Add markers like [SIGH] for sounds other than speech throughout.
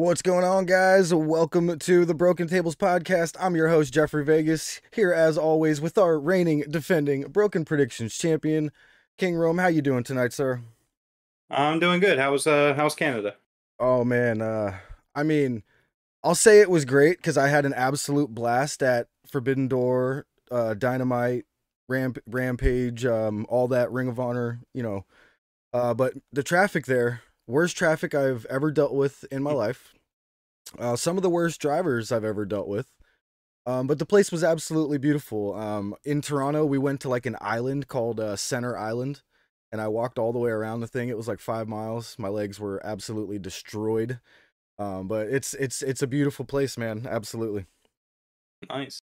What's going on, guys? Welcome to the Broken Tables podcast. I'm your host, Jeffrey Vegas, here as always with our reigning, defending Broken Predictions champion, King Rome. How you doing tonight, sir? I'm doing good. How's uh how's Canada? Oh man, uh I mean, I'll say it was great because I had an absolute blast at Forbidden Door, uh, Dynamite, Ramp, Rampage, um, all that Ring of Honor, you know. Uh, but the traffic there worst traffic I've ever dealt with in my life. Uh, some of the worst drivers I've ever dealt with. Um, but the place was absolutely beautiful. Um, in Toronto, we went to like an island called uh, Center Island, and I walked all the way around the thing. It was like five miles. My legs were absolutely destroyed. Um, but it's it's it's a beautiful place, man. Absolutely. Nice.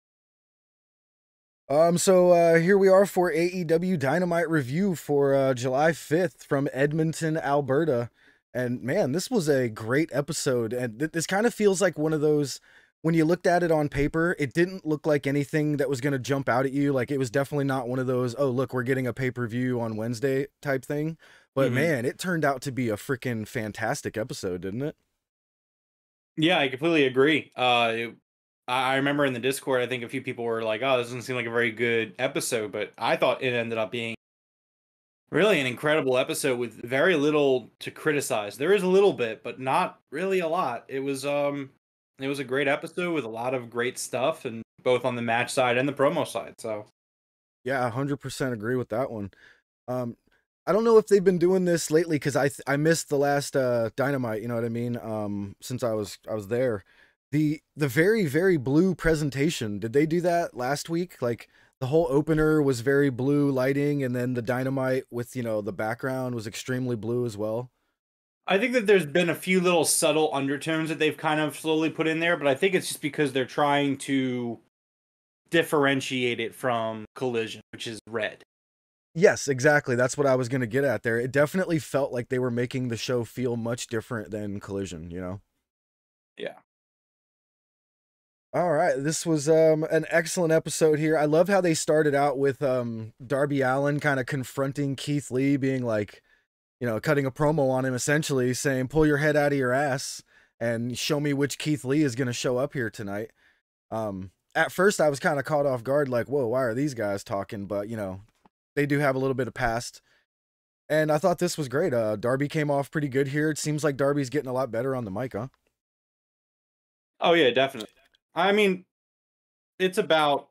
Um, so uh, here we are for AEW Dynamite review for uh, July 5th from Edmonton, Alberta. And man, this was a great episode. And th- this kind of feels like one of those when you looked at it on paper, it didn't look like anything that was going to jump out at you. Like it was definitely not one of those, oh, look, we're getting a pay per view on Wednesday type thing. But mm-hmm. man, it turned out to be a freaking fantastic episode, didn't it? Yeah, I completely agree. Uh, it, I remember in the Discord, I think a few people were like, "Oh, this doesn't seem like a very good episode," but I thought it ended up being really an incredible episode with very little to criticize. There is a little bit, but not really a lot. It was um it was a great episode with a lot of great stuff and both on the match side and the promo side. So yeah, 100% agree with that one. Um I don't know if they've been doing this lately cuz I th- I missed the last uh Dynamite, you know what I mean? Um since I was I was there. The the very very blue presentation, did they do that last week? Like the whole opener was very blue lighting and then the dynamite with you know the background was extremely blue as well. I think that there's been a few little subtle undertones that they've kind of slowly put in there but i think it's just because they're trying to differentiate it from collision which is red. Yes exactly. That's what i was going to get at there. It definitely felt like they were making the show feel much different than collision you know? Yeah all right, this was um, an excellent episode here. I love how they started out with um, Darby Allin kind of confronting Keith Lee, being like, you know, cutting a promo on him, essentially saying, "Pull your head out of your ass and show me which Keith Lee is going to show up here tonight." Um, at first, I was kind of caught off guard, like, "Whoa, why are these guys talking?" But you know, they do have a little bit of past, and I thought this was great. Uh, Darby came off pretty good here. It seems like Darby's getting a lot better on the mic, huh? Oh yeah, definitely. I mean, it's about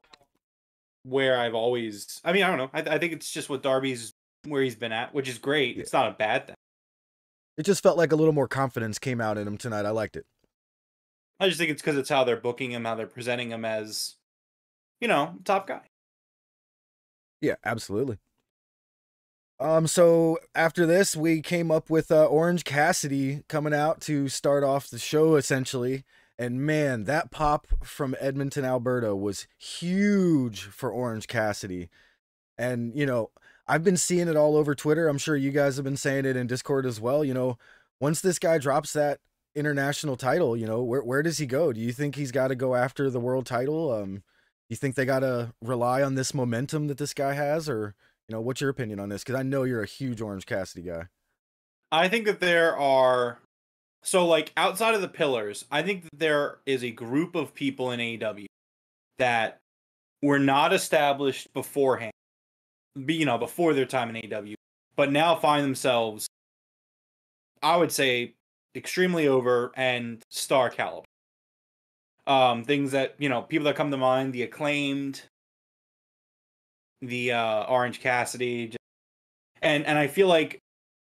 where I've always. I mean, I don't know. I, I think it's just what Darby's where he's been at, which is great. Yeah. It's not a bad thing. It just felt like a little more confidence came out in him tonight. I liked it. I just think it's because it's how they're booking him, how they're presenting him as, you know, top guy. Yeah, absolutely. Um, so after this, we came up with uh, Orange Cassidy coming out to start off the show, essentially. And man, that pop from Edmonton, Alberta was huge for Orange Cassidy. And, you know, I've been seeing it all over Twitter. I'm sure you guys have been saying it in Discord as well. You know, once this guy drops that international title, you know, where where does he go? Do you think he's got to go after the world title? Um, you think they got to rely on this momentum that this guy has or, you know, what's your opinion on this cuz I know you're a huge Orange Cassidy guy. I think that there are so, like outside of the pillars, I think that there is a group of people in AEW that were not established beforehand, you know, before their time in AEW, but now find themselves, I would say, extremely over and star caliber. Um, things that you know, people that come to mind: the acclaimed, the uh, Orange Cassidy, and and I feel like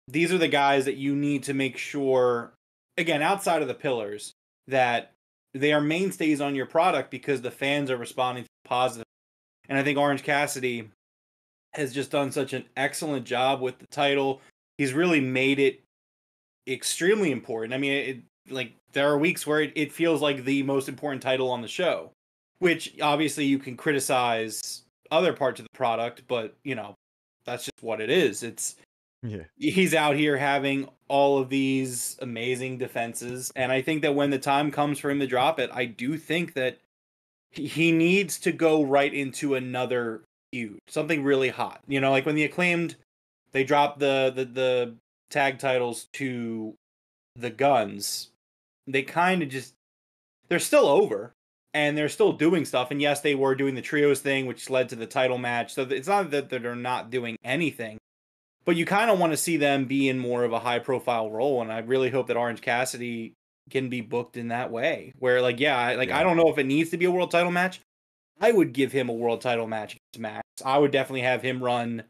these are the guys that you need to make sure again outside of the pillars that they are mainstays on your product because the fans are responding positive. And I think Orange Cassidy has just done such an excellent job with the title. He's really made it extremely important. I mean, it, like there are weeks where it, it feels like the most important title on the show, which obviously you can criticize other parts of the product, but you know, that's just what it is. It's yeah. He's out here having all of these amazing defenses. And I think that when the time comes for him to drop it, I do think that he needs to go right into another feud, something really hot. You know, like when the acclaimed they dropped the the, the tag titles to the guns. they kind of just they're still over and they're still doing stuff. And yes, they were doing the trios thing, which led to the title match. So it's not that they're not doing anything, but you kind of want to see them be in more of a high profile role. And I really hope that Orange Cassidy can be booked in that way, where like yeah, like yeah. I don't know if it needs to be a world title match. I would give him a world title match against Max. I would definitely have him run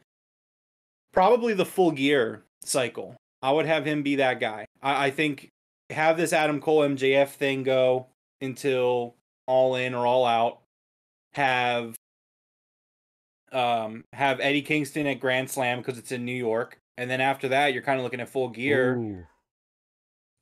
probably the full gear cycle. I would have him be that guy. I, I think have this Adam Cole MJF thing go until all in or all out. Have um have Eddie Kingston at Grand Slam because it's in New York, and then after that you're kind of looking at full gear. Ooh.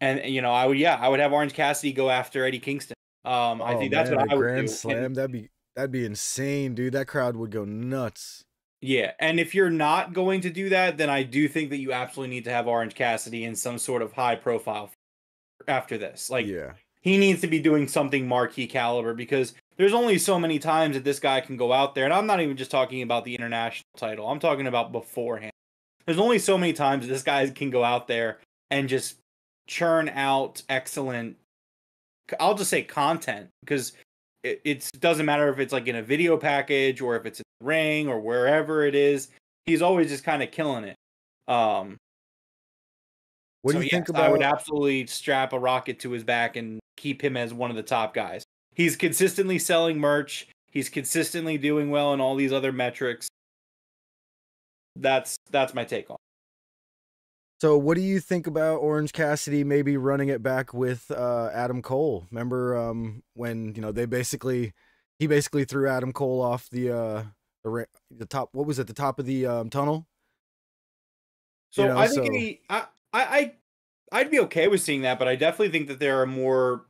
And you know, I would yeah, I would have Orange Cassidy go after Eddie Kingston. Um, oh, I think that's man, what I would Grand do. Slam, and, that'd be that'd be insane, dude. That crowd would go nuts. Yeah, and if you're not going to do that, then I do think that you absolutely need to have Orange Cassidy in some sort of high profile after this. Like, yeah, he needs to be doing something marquee caliber because there's only so many times that this guy can go out there, and I'm not even just talking about the international title. I'm talking about beforehand. There's only so many times this guy can go out there and just churn out excellent. I'll just say content because it it doesn't matter if it's like in a video package or if it's in the ring or wherever it is. He's always just kind of killing it. Um, what do you yes, think about? I would absolutely strap a rocket to his back and keep him as one of the top guys. He's consistently selling merch. He's consistently doing well in all these other metrics. That's that's my take on. So, what do you think about Orange Cassidy maybe running it back with uh, Adam Cole? Remember um, when you know they basically he basically threw Adam Cole off the uh, the the top. What was it? The top of the um, tunnel. So you know, I think so... He, I I I'd be okay with seeing that, but I definitely think that there are more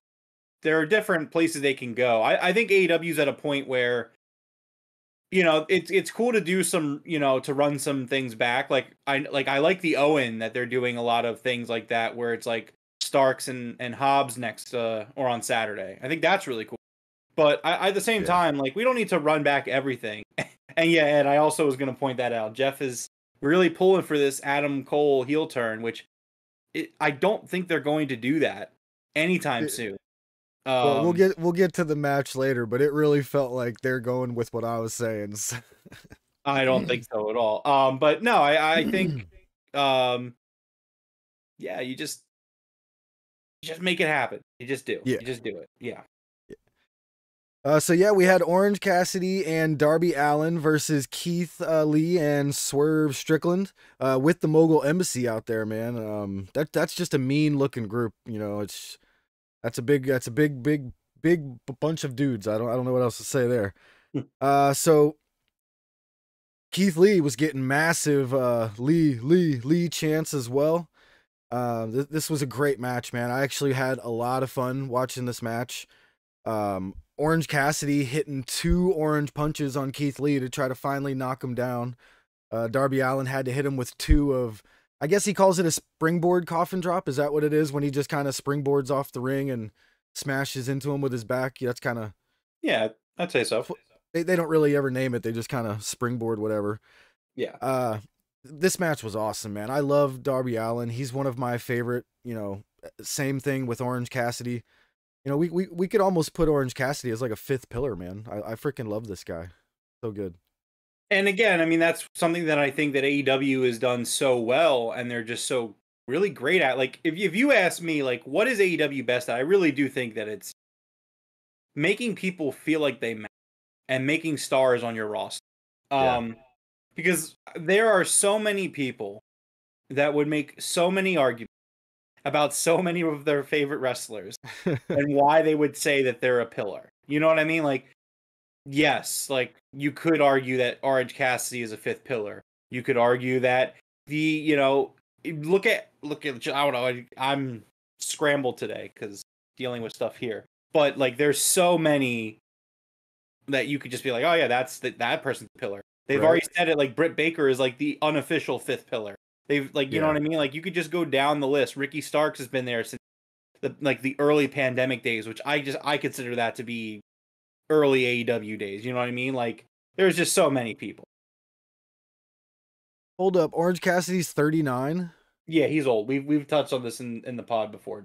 there are different places they can go. I, I think AEW's at a point where you know, it's it's cool to do some, you know, to run some things back. Like I like I like the Owen that they're doing a lot of things like that where it's like Starks and and Hobbs next uh or on Saturday. I think that's really cool. But I, at the same yeah. time, like we don't need to run back everything. [LAUGHS] and yeah, and I also was going to point that out. Jeff is really pulling for this Adam Cole heel turn, which it, I don't think they're going to do that anytime it, soon. Um, well, we'll um, get we'll get to the match later, but it really felt like they're going with what I was saying. I don't think [LAUGHS] so at all. Um, but no, I I think [CLEARS THROAT] um, yeah, you just just make it happen. You just do. Yeah. You just do it. Yeah. Uh, so yeah, we had Orange Cassidy and Darby Allin versus Keith uh, Lee and Swerve Strickland uh, with the Mogul Embassy out there, man. Um, that that's just a mean looking group. You know, it's that's a big that's a big big big bunch of dudes. I don't I don't know what else to say there. Hmm. uh so Keith Lee was getting massive uh Lee Lee Lee chance as well. Uh th- this was a great match, man. I actually had a lot of fun watching this match. Um Orange Cassidy hitting two orange punches on Keith Lee to try to finally knock him down. Uh, Darby Allin had to hit him with two of I guess he calls it a springboard coffin drop. Is that what it is when he just kind of springboards off the ring and smashes into him with his back? That's kind of yeah, I'd say so. They they don't really ever name it. They just kind of springboard whatever. Yeah. Uh, this match was awesome, man. I love Darby Allin. He's one of my favorite. You know, same thing with Orange Cassidy. You know, we we we could almost put Orange Cassidy as like a fifth pillar, man. I I freaking love this guy. So good. And again, I mean that's something that I think that AEW has done so well, and they're just so really great at. Like, if if you ask me, like, what is AEW best at? I really do think that it's making people feel like they matter and making stars on your roster. Um, yeah. because there are so many people that would make so many arguments about so many of their favorite wrestlers [LAUGHS] and why they would say that they're a pillar. You know what I mean? Like yes, like you could argue that Orange Cassidy is a fifth pillar. You could argue that the you know look at look at I don't know I'm scrambled today because dealing with stuff here. But like there's so many that you could just be like, oh yeah, that's the, that person's pillar. They've right. already said it. Like Britt Baker is like the unofficial fifth pillar. They've like you yeah. know what I mean. Like you could just go down the list. Ricky Starks has been there since the like the early pandemic days, which I just I consider that to be early AEW days. You know what I mean? Like there's just so many people. Hold up, Orange Cassidy's 39. Yeah, he's old. We've we've touched on this in in the pod before.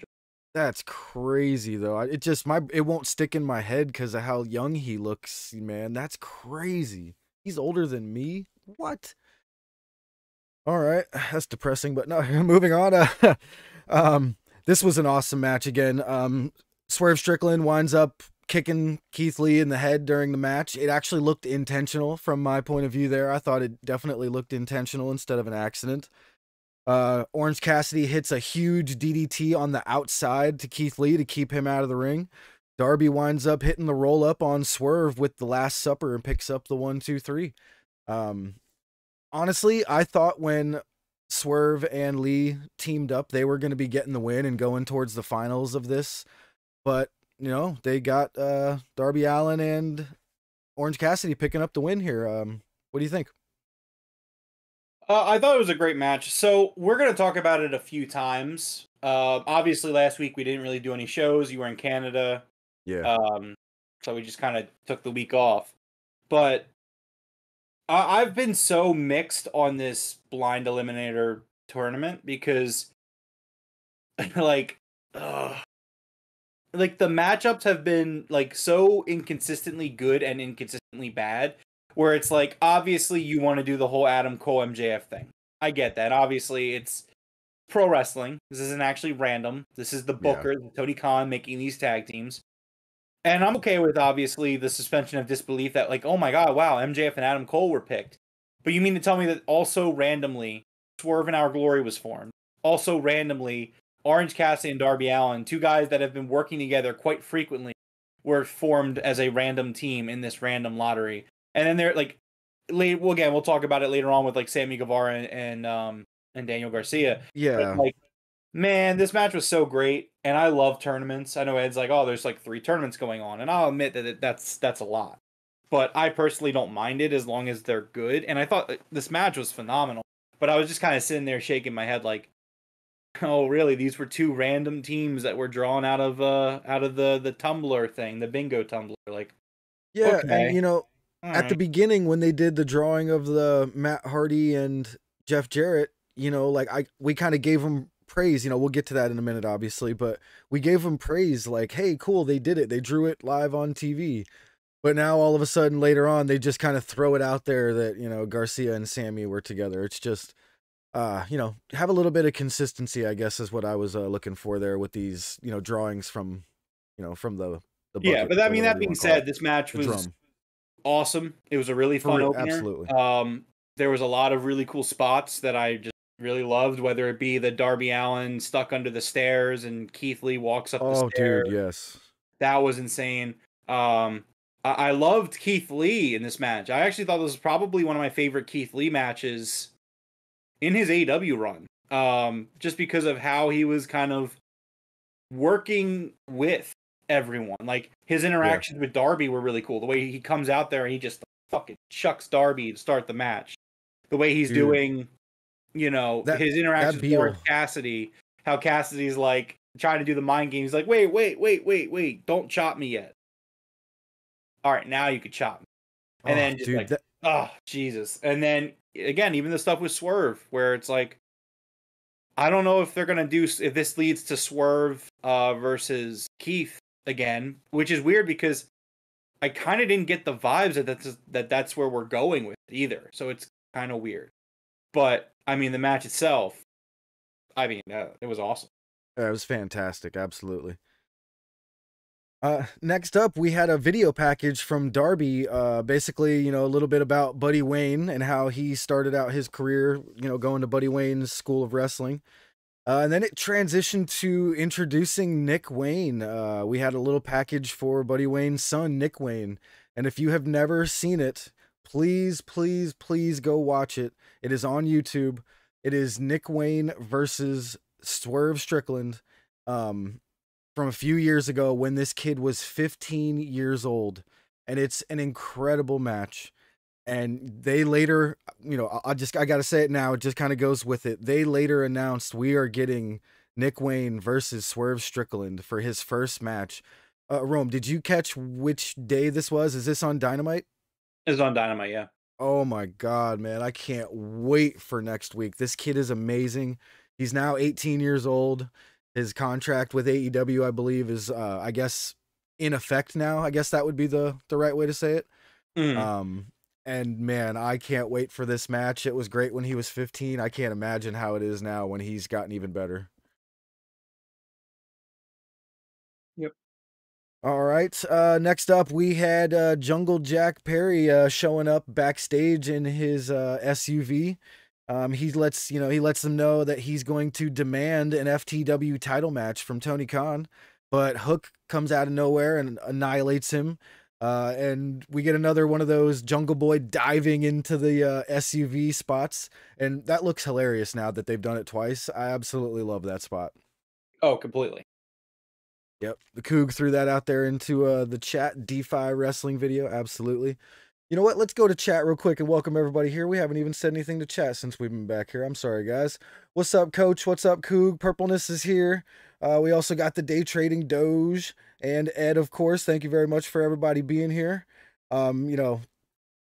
That's crazy though. It just my it won't stick in my head because of how young he looks, man. That's crazy. He's older than me. What? All right, that's depressing, but no. [LAUGHS] Moving on. Uh, [LAUGHS] um, this was an awesome match again. Um, Swerve Strickland winds up kicking Keith Lee in the head during the match. It actually looked intentional from my point of view. There, I thought it definitely looked intentional instead of an accident. Uh, Orange Cassidy hits a huge DDT on the outside to Keith Lee to keep him out of the ring. Darby winds up hitting the roll up on Swerve with the Last Supper and picks up the one, two, three. Um, honestly, I thought when Swerve and Lee teamed up, they were going to be getting the win and going towards the finals of this. But, you know, they got uh, Darby Allin and Orange Cassidy picking up the win here. Um, what do you think? Uh, I thought it was a great match. So we're gonna talk about it a few times. Uh, obviously, last week we didn't really do any shows. You were in Canada, Yeah. um, so we just kind of took the week off. But I- I've been so mixed on this blind eliminator tournament because, [LAUGHS] like, ugh, like the matchups have been like so inconsistently good and inconsistently bad. Where it's like, obviously, you want to do the whole Adam Cole MJF thing. I get that. Obviously, it's pro wrestling. This isn't actually random. This is the Yeah. Booker, Tony Khan making these tag teams. And I'm okay with obviously the suspension of disbelief that like, oh my god, wow, MJF and Adam Cole were picked. But you mean to tell me that also randomly Swerve and Our Glory was formed? Also randomly, Orange Cassidy and Darby Allin, two guys that have been working together quite frequently, were formed as a random team in this random lottery. And then they're like late well again, we'll talk about it later on with like Sammy Guevara and, and um and Daniel Garcia. yeah. But, like, man, this match was so great, and I love tournaments. I know Ed's like, oh, there's like three tournaments going on, and I'll admit that it, that's that's a lot. But I personally don't mind it as long as they're good. And I thought this match was phenomenal. But I was just kind of sitting there shaking my head, like, oh, really? These were two random teams that were drawn out of uh out of the the tumbler thing, the bingo tumbler. Like, Yeah, okay. and you know, all at the beginning when they did the drawing of the Matt Hardy and Jeff Jarrett, you know, like I we kind of gave them praise. You know, we'll get to that in a minute, obviously, but we gave them praise, like, hey, cool, they did it. They drew it live on TV. But now all of a sudden later on, they just kind of throw it out there that you know Garcia and Sammy were together. It's just, uh, you know, have a little bit of consistency. I guess is what I was uh, looking for there with these, you know, drawings from, you know, from the the yeah, but I mean that being said, it. this match The was drum. awesome. It was a really fun real, opener. absolutely. Um, there was a lot of really cool spots that I just really loved, whether it be the Darby Allin stuck under the stairs and Keith Lee walks up Oh, stairs. dude, yes. That was insane. Um, I-, I loved Keith Lee in this match. I actually thought this was probably one of my favorite Keith Lee matches in his AW run. Um, just because of how he was kind of working with everyone. Like his interactions with Darby were really cool. The way he comes out there and he just fucking chucks Darby to start the match. The way he's Dude. doing, you know, That- his interactions with Cassidy. How Cassidy's like trying to do the mind game. He's like, wait, wait, wait, wait, wait, don't chop me yet. All right, now you could chop me. And Oh, then just dude, like, that- oh Jesus! And then again, even the stuff with Swerve, where it's like, I don't know if they're gonna do if this leads to Swerve uh, versus Keith again, which is weird because I kind of didn't get the vibes that that's that that's where we're going with it either. So it's kind of weird. But I mean, the match itself, I mean, uh, it was awesome. It was fantastic, absolutely. Uh, next up, we had a video package from Darby. Uh, basically, you know, a little bit about Buddy Wayne and how he started out his career, you know, going to Buddy Wayne's School of Wrestling. Uh, and then it transitioned to introducing Nick Wayne. Uh, we had a little package for Buddy Wayne's son, Nick Wayne. And if you have never seen it, please, please, please go watch it. It is on YouTube. It is Nick Wayne versus Swerve Strickland um, from a few years ago when this kid was 15 years old. And it's an incredible match. And they later, you know, I- just, I got to say it now, it just kind of goes with it. They later announced we are getting Nick Wayne versus Swerve Strickland for his first match. Uh, Rome, did you catch which day this was? Is this on Dynamite? It was on Dynamite, yeah. Oh my god, man. I can't wait for next week. This kid is amazing. He's now 18 years old. His contract with AEW, I believe, is uh, I guess in effect now. I guess that would be the the right way to say it. Mm. Um, and man, I can't wait for this match. It was great when he was 15. I can't imagine how it is now when he's gotten even better. Yep. All right. Uh, next up, we had uh, Jungle Jack Perry uh, showing up backstage in his uh, SUV. Um, he lets you know he lets them know that he's going to demand an FTW title match from Tony Khan, but Hook comes out of nowhere and annihilates him. Uh, and we get another one of those Jungle Boy diving into the uh, SUV spots, and that looks hilarious now that they've done it twice. I absolutely love that spot. Oh, completely. Yep, the Coog threw that out there into uh, the chat DeFi wrestling video. Absolutely. You know what? Let's go to chat real quick and welcome everybody here. We haven't even said anything to chat since we've been back here. I'm sorry, guys. What's up, Coach? What's up, Coog? Purpleness is here. Uh, we also got the day trading Doge and Ed, of course. Thank you very much for everybody being here. Um, you know,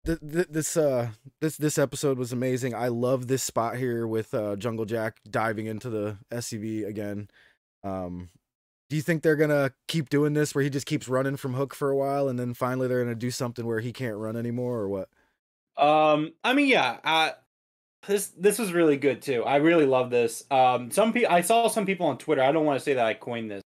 th- th- this uh this this episode was amazing. I love this spot here with uh, Jungle Jack diving into the SUV again. Um, do you think they're gonna keep doing this where he just keeps running from Hook for a while and then finally they're gonna do something where he can't run anymore or what? Um, I mean, yeah, uh, this this was really good too. I really love this. Um, some people I saw some people on Twitter. I don't want to say that I coined this,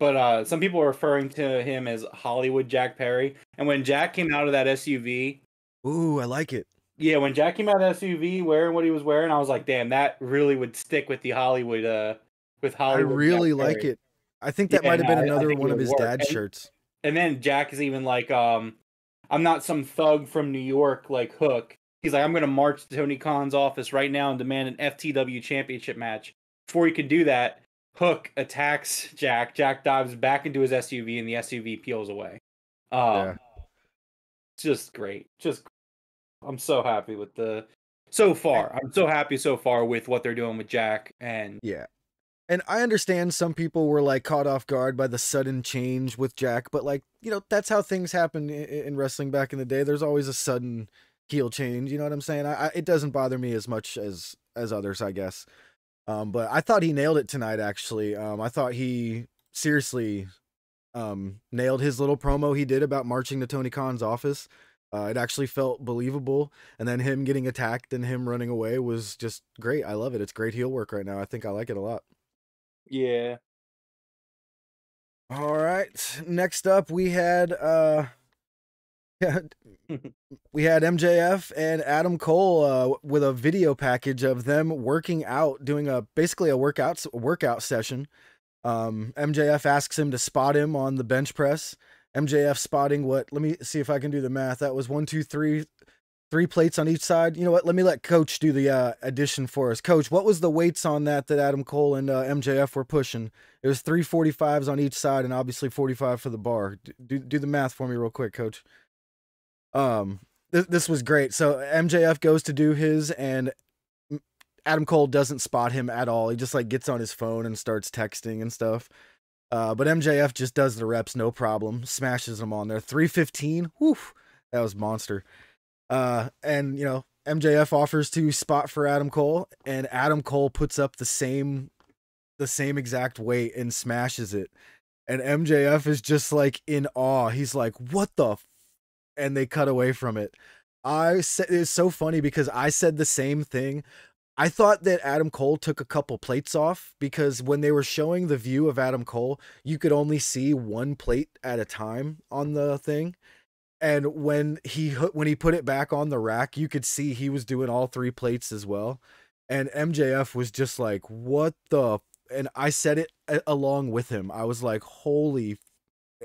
but uh, some people are referring to him as Hollywood Jack Perry. And when Jack came out of that SUV, Ooh, I like it. yeah, when Jack came out of the SUV wearing what he was wearing, I was like, damn, that really would stick with the Hollywood. Uh, with I Hollywood. Jack really like Perry. it. I think that Yeah, might have been another one of his work. dad's And- shirts. And then Jack is even like, um, I'm not some thug from New York like Hook. He's like, I'm gonna march to Tony Khan's office right now and demand an FTW championship match. Before he could do that, Hook attacks Jack. Jack dives back into his SUV and the SUV peels away. Um, Yeah. just great. Just I'm so happy with the so far. I'm so happy so far with what they're doing with Jack and Yeah. And I understand some people were like caught off guard by the sudden change with Jack, but like, you know, that's how things happen in, in wrestling back in the day. There's always a sudden heel change, you know what I'm saying? I, I it doesn't bother me as much as as others, I guess. Um but I thought he nailed it tonight actually. Um I thought he seriously um nailed his little promo he did about marching to Tony Khan's office. Uh, it actually felt believable, and then him getting attacked and him running away was just great. I love it. It's great heel work right now. I think I like it a lot. Yeah. All right. Next up, we had uh, [LAUGHS] yeah, [LAUGHS] we had MJF and Adam Cole uh, with a video package of them working out, doing a basically a workout workout session. Um, MJF asks him to spot him on the bench press. MJF spotting what? Let me see if I can do the math. That was one, two, three, three plates on each side. You know what? Let me let Coach do the uh, addition for us. Coach, what was the weights on that that Adam Cole and uh, MJF were pushing? It was three forty fives on each side, and obviously forty five for the bar. Do, do the math for me real quick, Coach. Um, this this was great. So MJF goes to do his, and Adam Cole doesn't spot him at all. He just like gets on his phone and starts texting and stuff. Uh, but MJF just does the reps, no problem. Smashes them on there. 315. Whew. That was monster. Uh, and you know, MJF offers to spot for Adam Cole, and Adam Cole puts up the same the same exact weight and smashes it. And MJF is just like in awe. He's like, "What the?" F-? And they cut away from it. I said it's so funny because I said the same thing. I thought that Adam Cole took a couple plates off because when they were showing the view of Adam Cole, you could only see one plate at a time on the thing. And when he when he put it back on the rack, you could see he was doing all three plates as well. And MJF was just like, "What the?" f-" And I said it a- along with him. I was like, "Holy!" f-"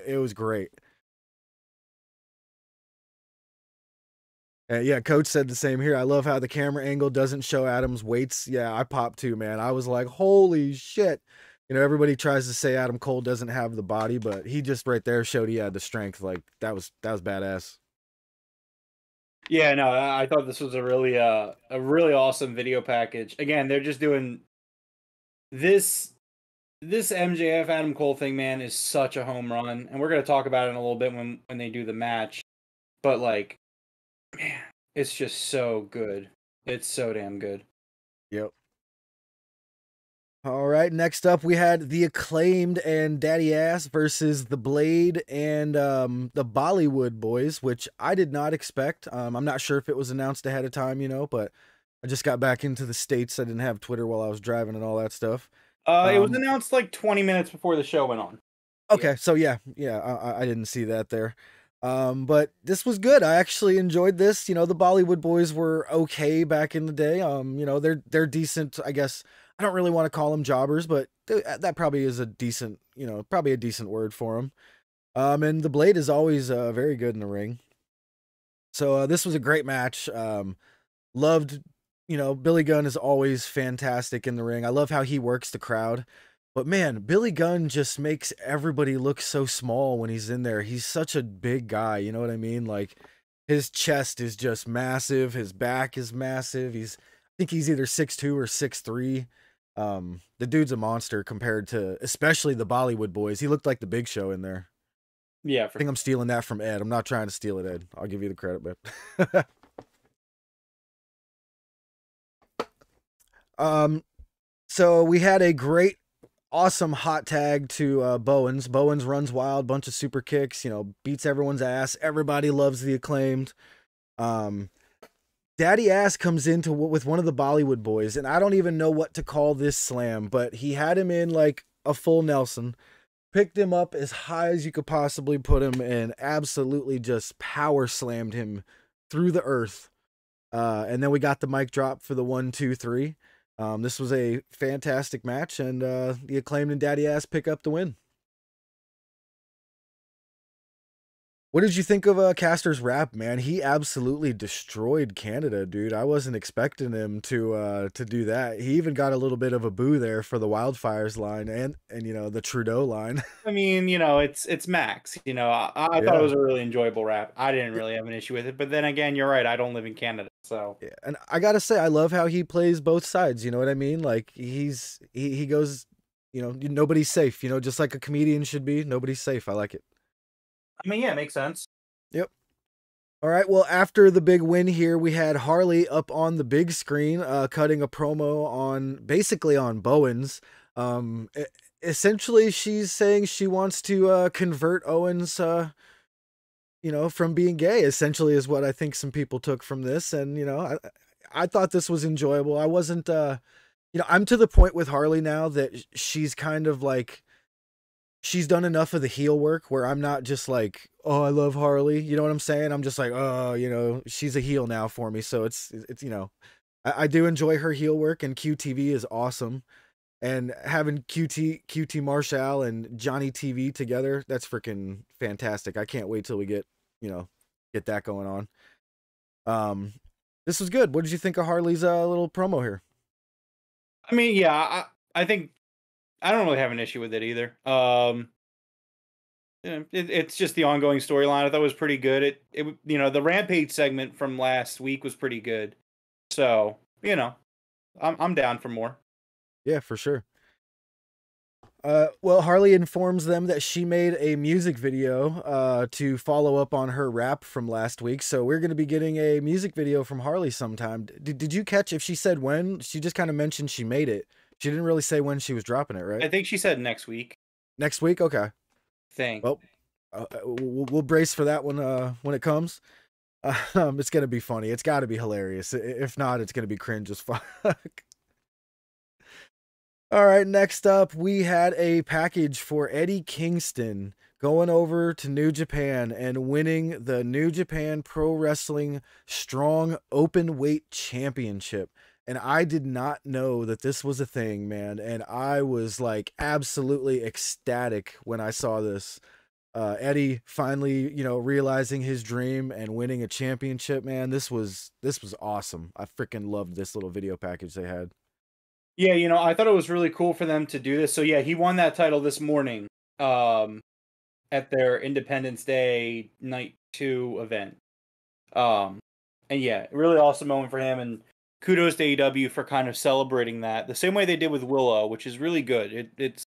It was great. Uh, yeah, coach said the same here. I love how the camera angle doesn't show Adam's weights. Yeah, I popped too, man. I was like, holy shit. You know, everybody tries to say Adam Cole doesn't have the body, but he just right there showed he had the strength. Like that was that was badass. Yeah, no, I I thought this was a really uh a really awesome video package. Again, they're just doing this this MJF Adam Cole thing, man, is such a home run. And we're gonna talk about it in a little bit when when they do the match. But like, man, it's just so good. It's so damn good. Yep. All right, next up we had the acclaimed and Daddy Ass versus the Blade and um, the Bollywood Boys, which I did not expect. Um, I'm not sure if it was announced ahead of time, you know, but I just got back into the states. I didn't have Twitter while I was driving and all that stuff. Uh, it was Um, announced like 20 minutes before the show went on. Okay, so yeah, yeah, I, I- I didn't see that there. Um, but this was good. I actually enjoyed this. You know, the Bollywood boys were okay back in the day. Um, you know, they're they're decent. I guess I don't really want to call them jobbers, but th- that probably is a decent, you know, probably a decent word for them. Um, and the Blade is always uh, very good in the ring. So uh, this was a great match. Um, loved, you know, Billy Gunn is always fantastic in the ring. I love how he works the crowd. But man, Billy Gunn just makes everybody look so small when he's in there. He's such a big guy, you know what I mean? Like his chest is just massive, his back is massive. He's I think he's either 6'2 or 6'3. Um the dude's a monster compared to especially the Bollywood boys. He looked like the big show in there. Yeah, I think I'm stealing that from Ed. I'm not trying to steal it, Ed. I'll give you the credit, but [LAUGHS] um so we had a great awesome hot tag to uh Bowens. Bowens runs wild, bunch of super kicks, you know, beats everyone's ass. Everybody loves the acclaimed. Um Daddy Ass comes into with one of the Bollywood boys, and I don't even know what to call this slam, but he had him in like a full Nelson, picked him up as high as you could possibly put him, and absolutely just power slammed him through the earth. Uh, and then we got the mic drop for the one, two, three. Um, this was a fantastic match, and uh, the acclaimed and Daddy Ass pick up the win. What did you think of uh, Caster's rap, man? He absolutely destroyed Canada, dude. I wasn't expecting him to uh, to do that. He even got a little bit of a boo there for the wildfires line and and you know the Trudeau line. [LAUGHS] I mean, you know, it's it's Max. You know, I, I thought it was a really enjoyable rap. I didn't really have an issue with it, but then again, you're right. I don't live in Canada, so Yeah, and I gotta say, I love how he plays both sides. You know what I mean? Like he's he he goes, you know, nobody's safe. You know, just like a comedian should be. Nobody's safe. I like it. I mean, yeah, it makes sense. Yep. All right. Well, after the big win here, we had Harley up on the big screen, uh, cutting a promo on basically on Bowens. Um, essentially, she's saying she wants to uh, convert Bowens, uh, you know, from being gay. Essentially, is what I think some people took from this, and you know, I I thought this was enjoyable. I wasn't, uh, you know, I'm to the point with Harley now that she's kind of like she's done enough of the heel work where I'm not just like, oh, I love Harley. You know what I'm saying? I'm just like, oh, you know, she's a heel now for me. So it's it's you know, I, I do enjoy her heel work, and QTV is awesome. And having QT QT Marshall and Johnny TV together, that's freaking fantastic. I can't wait till we get you know get that going on. Um, this was good. What did you think of Harley's uh, little promo here? I mean, yeah, I I think I don't really have an issue with it either. Um, yeah, it, it's just the ongoing storyline. I thought was pretty good. It it you know the rampage segment from last week was pretty good. So you know, I'm I'm down for more. Yeah, for sure. Uh, well, Harley informs them that she made a music video uh, to follow up on her rap from last week. So we're going to be getting a music video from Harley sometime. Did, did you catch if she said when? She just kind of mentioned she made it. She didn't really say when she was dropping it, right? I think she said next week. Next week? Okay. Thing. Well, uh, uh, we'll, we'll brace for that one uh, when it comes. [LAUGHS] Um, it's going to be funny. It's got to be hilarious. If not, it's going to be cringe as [LAUGHS] fuck. All right, next up, we had a package for Eddie Kingston going over to New Japan and winning the New Japan Pro Wrestling Strong Open Weight Championship. And I did not know that this was a thing, man. And I was like absolutely ecstatic when I saw this. Uh, Eddie finally, you know, realizing his dream and winning a championship, man. This was this was awesome. I freaking loved this little video package they had. Yeah, you know, I thought it was really cool for them to do this. So yeah, he won that title this morning um at their Independence Day night 2 event. Um and yeah, really awesome moment for him and kudos to AEW for kind of celebrating that the same way they did with Willow, which is really good. It, it's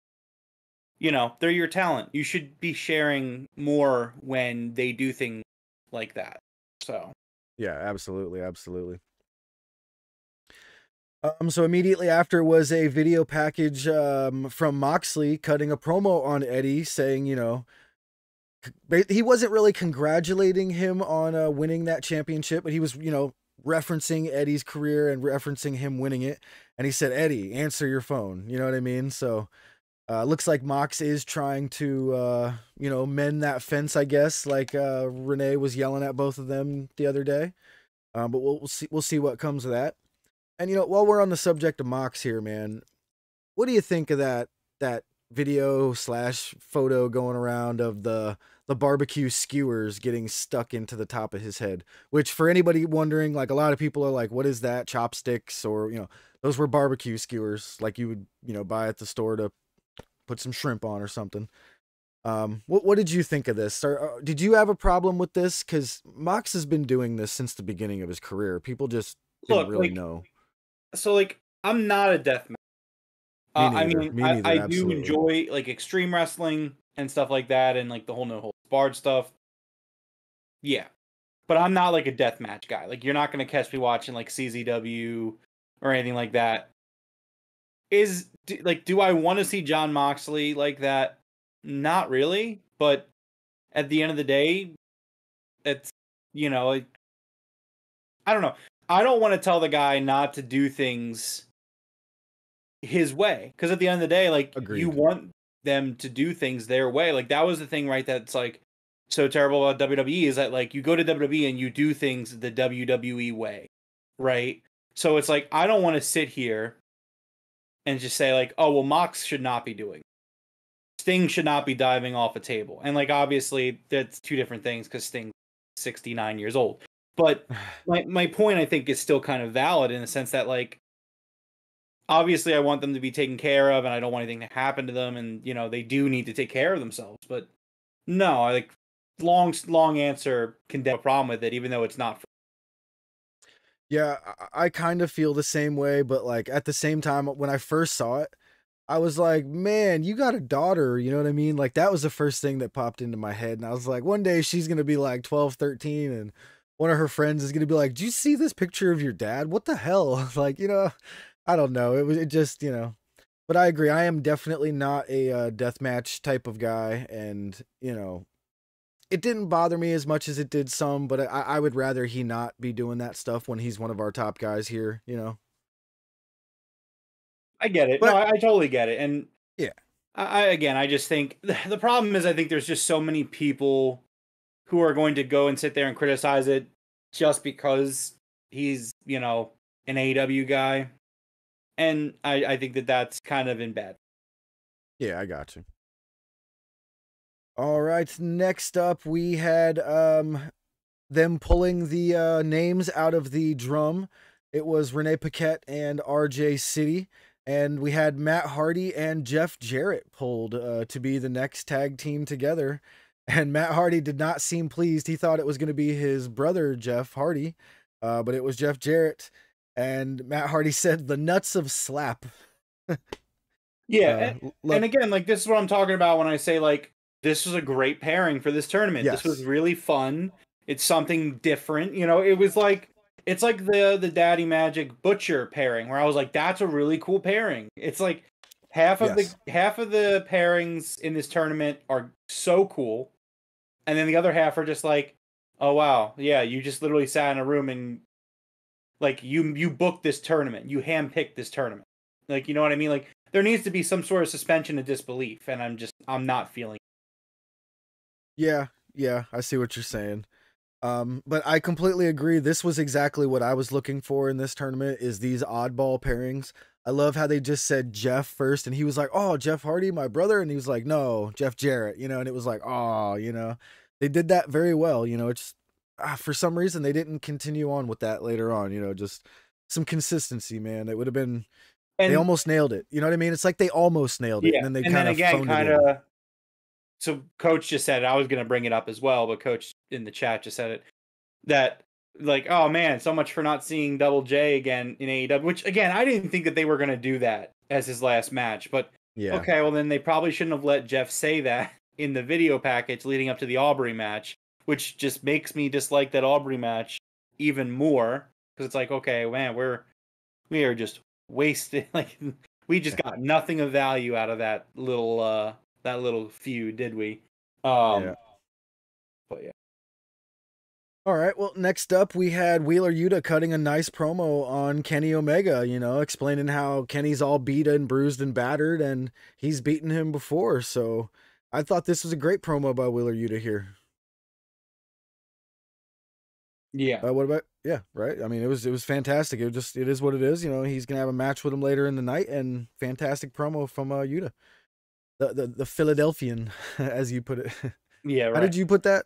you know, they're your talent. You should be sharing more when they do things like that. So, Yeah, absolutely, absolutely. Um, so immediately after was a video package um, from Moxley cutting a promo on Eddie, saying, you know, he wasn't really congratulating him on uh, winning that championship, but he was, you know, referencing Eddie's career and referencing him winning it. And he said, Eddie, answer your phone. You know what I mean? So uh, looks like Mox is trying to, uh, you know, mend that fence, I guess, like uh, Renee was yelling at both of them the other day. Um, but we'll, we'll see. We'll see what comes of that. And you know, while we're on the subject of Mox here, man, what do you think of that that video slash photo going around of the the barbecue skewers getting stuck into the top of his head? Which, for anybody wondering, like a lot of people are like, "What is that? Chopsticks?" Or you know, those were barbecue skewers, like you would you know buy at the store to put some shrimp on or something. Um, what what did you think of this? Or, uh, did you have a problem with this? Because Mox has been doing this since the beginning of his career. People just didn't really like, know. So like, I'm not a death Uh, I mean, Me I, neither, I do enjoy like extreme wrestling and stuff like that, and like the whole no holds barred stuff. Yeah, but I'm not like a death match guy. Like, you're not gonna catch me watching like CZW or anything like that. Is do, like, do I want to see Jon Moxley like that? Not really, but at the end of the day, it's you know, like, I don't know. I don't want to tell the guy not to do things his way because at the end of the day, like Agreed. you want them to do things their way. Like that was the thing, right? That's like so terrible about WWE is that like you go to WWE and you do things the WWE way, right? So it's like I don't want to sit here and just say like, oh well, Mox should not be doing. Sting should not be diving off a table, and like obviously that's two different things because Sting's sixty nine years old. But [SIGHS] my my point I think is still kind of valid in the sense that like obviously I want them to be taken care of and I don't want anything to happen to them and you know they do need to take care of themselves but no I like long long answer can have a problem with it even though it's not Yeah, I, I kind of feel the same way, but like at the same time, when I first saw it, I was like, man, you got a daughter, you know what I mean? Like that was the first thing that popped into my head. And I was like, one day she's going to be like 12, 13, and one of her friends is going to be like, do you see this picture of your dad? What the hell? [LAUGHS] like, you know, I don't know. It was it just, you know, but I agree. I am definitely not a uh, deathmatch type of guy. And, you know, it didn't bother me as much as it did some, but I, I would rather he not be doing that stuff when he's one of our top guys here, you know? I get it But- no I, I totally get it and Yeah. I, I again I just think the problem is I think there's just so many people who are going to go and sit there and criticize it just because he's you know an AEW guy and I, I think that that's kind of in bad Yeah, I got you. All right, next up we had um them pulling the uh names out of the drum. It was Renee Paquette and RJ City and we had Matt Hardy and Jeff Jarrett pulled uh to be the next tag team together. [LAUGHS] And Matt Hardy did not seem pleased. He thought it was going to be his brother Jeff Hardy, uh but it was Jeff Jarrett and Matt Hardy [LAUGHS] said the nuts of slap. yeah Uh, and- l- let- and again, like this is what I'm talking about when I say like this was a great pairing for this tournament. This was really fun. It's something different. You know, it was like it's like the the Daddy Magic Butcher pairing where I was like, that's a really cool pairing. It's like half of Yes. the half of the pairings in this tournament are so cool, and then the other half are just like, oh wow, yeah, you just literally sat in a room and like you you booked this tournament, you handpicked this tournament. Like you know what I mean? Like there needs to be some sort of suspension of disbelief, and I'm just I'm not feeling. Yeah, yeah, I see what you're saying. Um, but I completely agree. This was exactly what I was looking for in this tournament is these oddball pairings. I love how they just said Jeff first and he was like, "Oh, Jeff Hardy, my brother." And he was like, "No, Jeff Jarrett." You know, and it was like, "Oh, you know." They did that very well, you know. It's ah, for some reason they didn't continue on with that later on, you know, just some consistency, man. It would have been And they almost nailed it. You know what I mean? It's like they almost nailed it yeah, and then they kind of again, kind of. So coach just said it. I was going to bring it up as well, but coach in the chat just said it that like oh man, so much for not seeing Double J again in AEW. Which again, I didn't think that they were going to do that as his last match, but Yeah. Okay, well then they probably shouldn't have let Jeff say that [LAUGHS] in the video package leading up to the Aubrey match, which just makes me dislike that Aubrey match even more because it's like, okay, man, we're we are just wasted. [LAUGHS] Like we just got nothing of value out of that little uh that little feud, did we? Um, Yeah. But yeah. All right. Well, next up, we had Wheeler Yuta cutting a nice promo on Kenny Omega, you know, explaining how Kenny's all beat and bruised and battered and he's beaten him before. So I thought this was a great promo by Wheeler Yuta here. Yeah. Uh, what about, yeah, right? I mean, it was, it was fantastic. It was just, it is what it is. You know, he's going to have a match with him later in the night and fantastic promo from uh, Yuta. The, the, the Philadelphian, [LAUGHS] as you put it. Yeah. Right. How did you put that?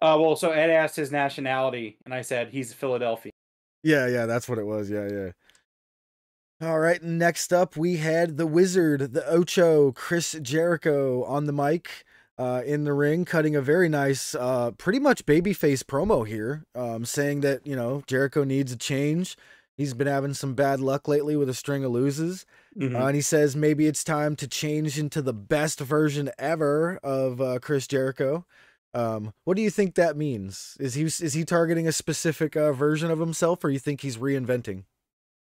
Uh, well, so Ed asked his nationality, and I said he's Philadelphia. Yeah, yeah, that's what it was. Yeah, yeah. All right, next up we had the Wizard, the Ocho, Chris Jericho on the mic, uh, in the ring, cutting a very nice, uh, pretty much babyface promo here, um, saying that you know Jericho needs a change. He's been having some bad luck lately with a string of loses, Mhm. uh, and he says maybe it's time to change into the best version ever of uh, Chris Jericho. Um, what do you think that means? Is he is he targeting a specific uh, version of himself, or you think he's reinventing?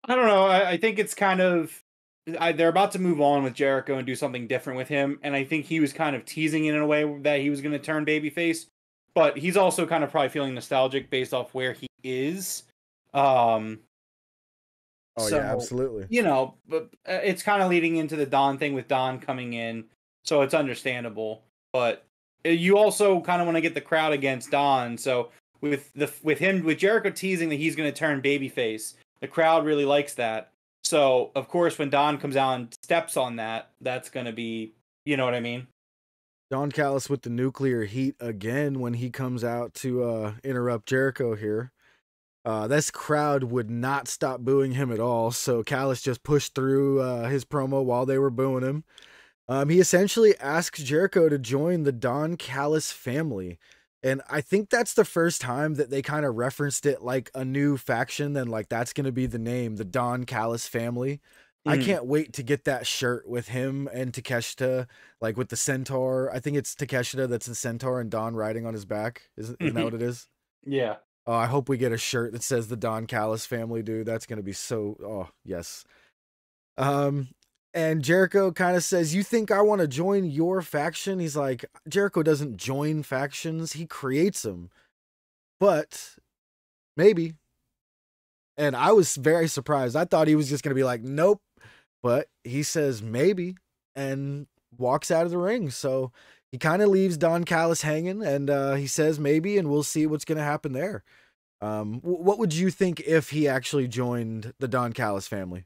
I don't know. I, I think it's kind of I, they're about to move on with Jericho and do something different with him, and I think he was kind of teasing it in a way that he was going to turn babyface, but he's also kind of probably feeling nostalgic based off where he is. Um, Oh So, yeah, absolutely. you know, but uh, it's kind of leading into the Don thing with Don coming in, so it's understandable. But uh, you also kind of want to get the crowd against Don. So with the with him with Jericho teasing that he's going to turn babyface, the crowd really likes that. So of course, when Don comes out and steps on that, that's going to be, you know what I mean? Don Callis with the nuclear heat again when he comes out to uh, interrupt Jericho here. Uh, this crowd would not stop booing him at all, so Callis just pushed through uh, his promo while they were booing him. Um, he essentially asks Jericho to join the Don Callis family. And I think that's the first time that they kind of referenced it like a new faction, and like that's going to be the name, the Don Callis family. I Mhm. can't wait to get that shirt with him and Takeshita, like with the centaur. I think it's Takeshita that's the centaur and Don riding on his back. Isn't, isn't that Mhm. what it is? Yeah. Oh, I hope we get a shirt that says the Don Callis family, dude. That's gonna be so. Oh yes. Um, and Jericho kind of says, "You think I want to join your faction?" He's like, Jericho doesn't join factions; he creates them. But maybe. And I was very surprised. I thought he was just gonna be like, "Nope," but he says maybe and walks out of the ring. So he kind of leaves Don Callis hanging, and uh, he says maybe, and we'll see what's gonna happen there. Um, wh- what would you think if he actually joined the Don Callis family?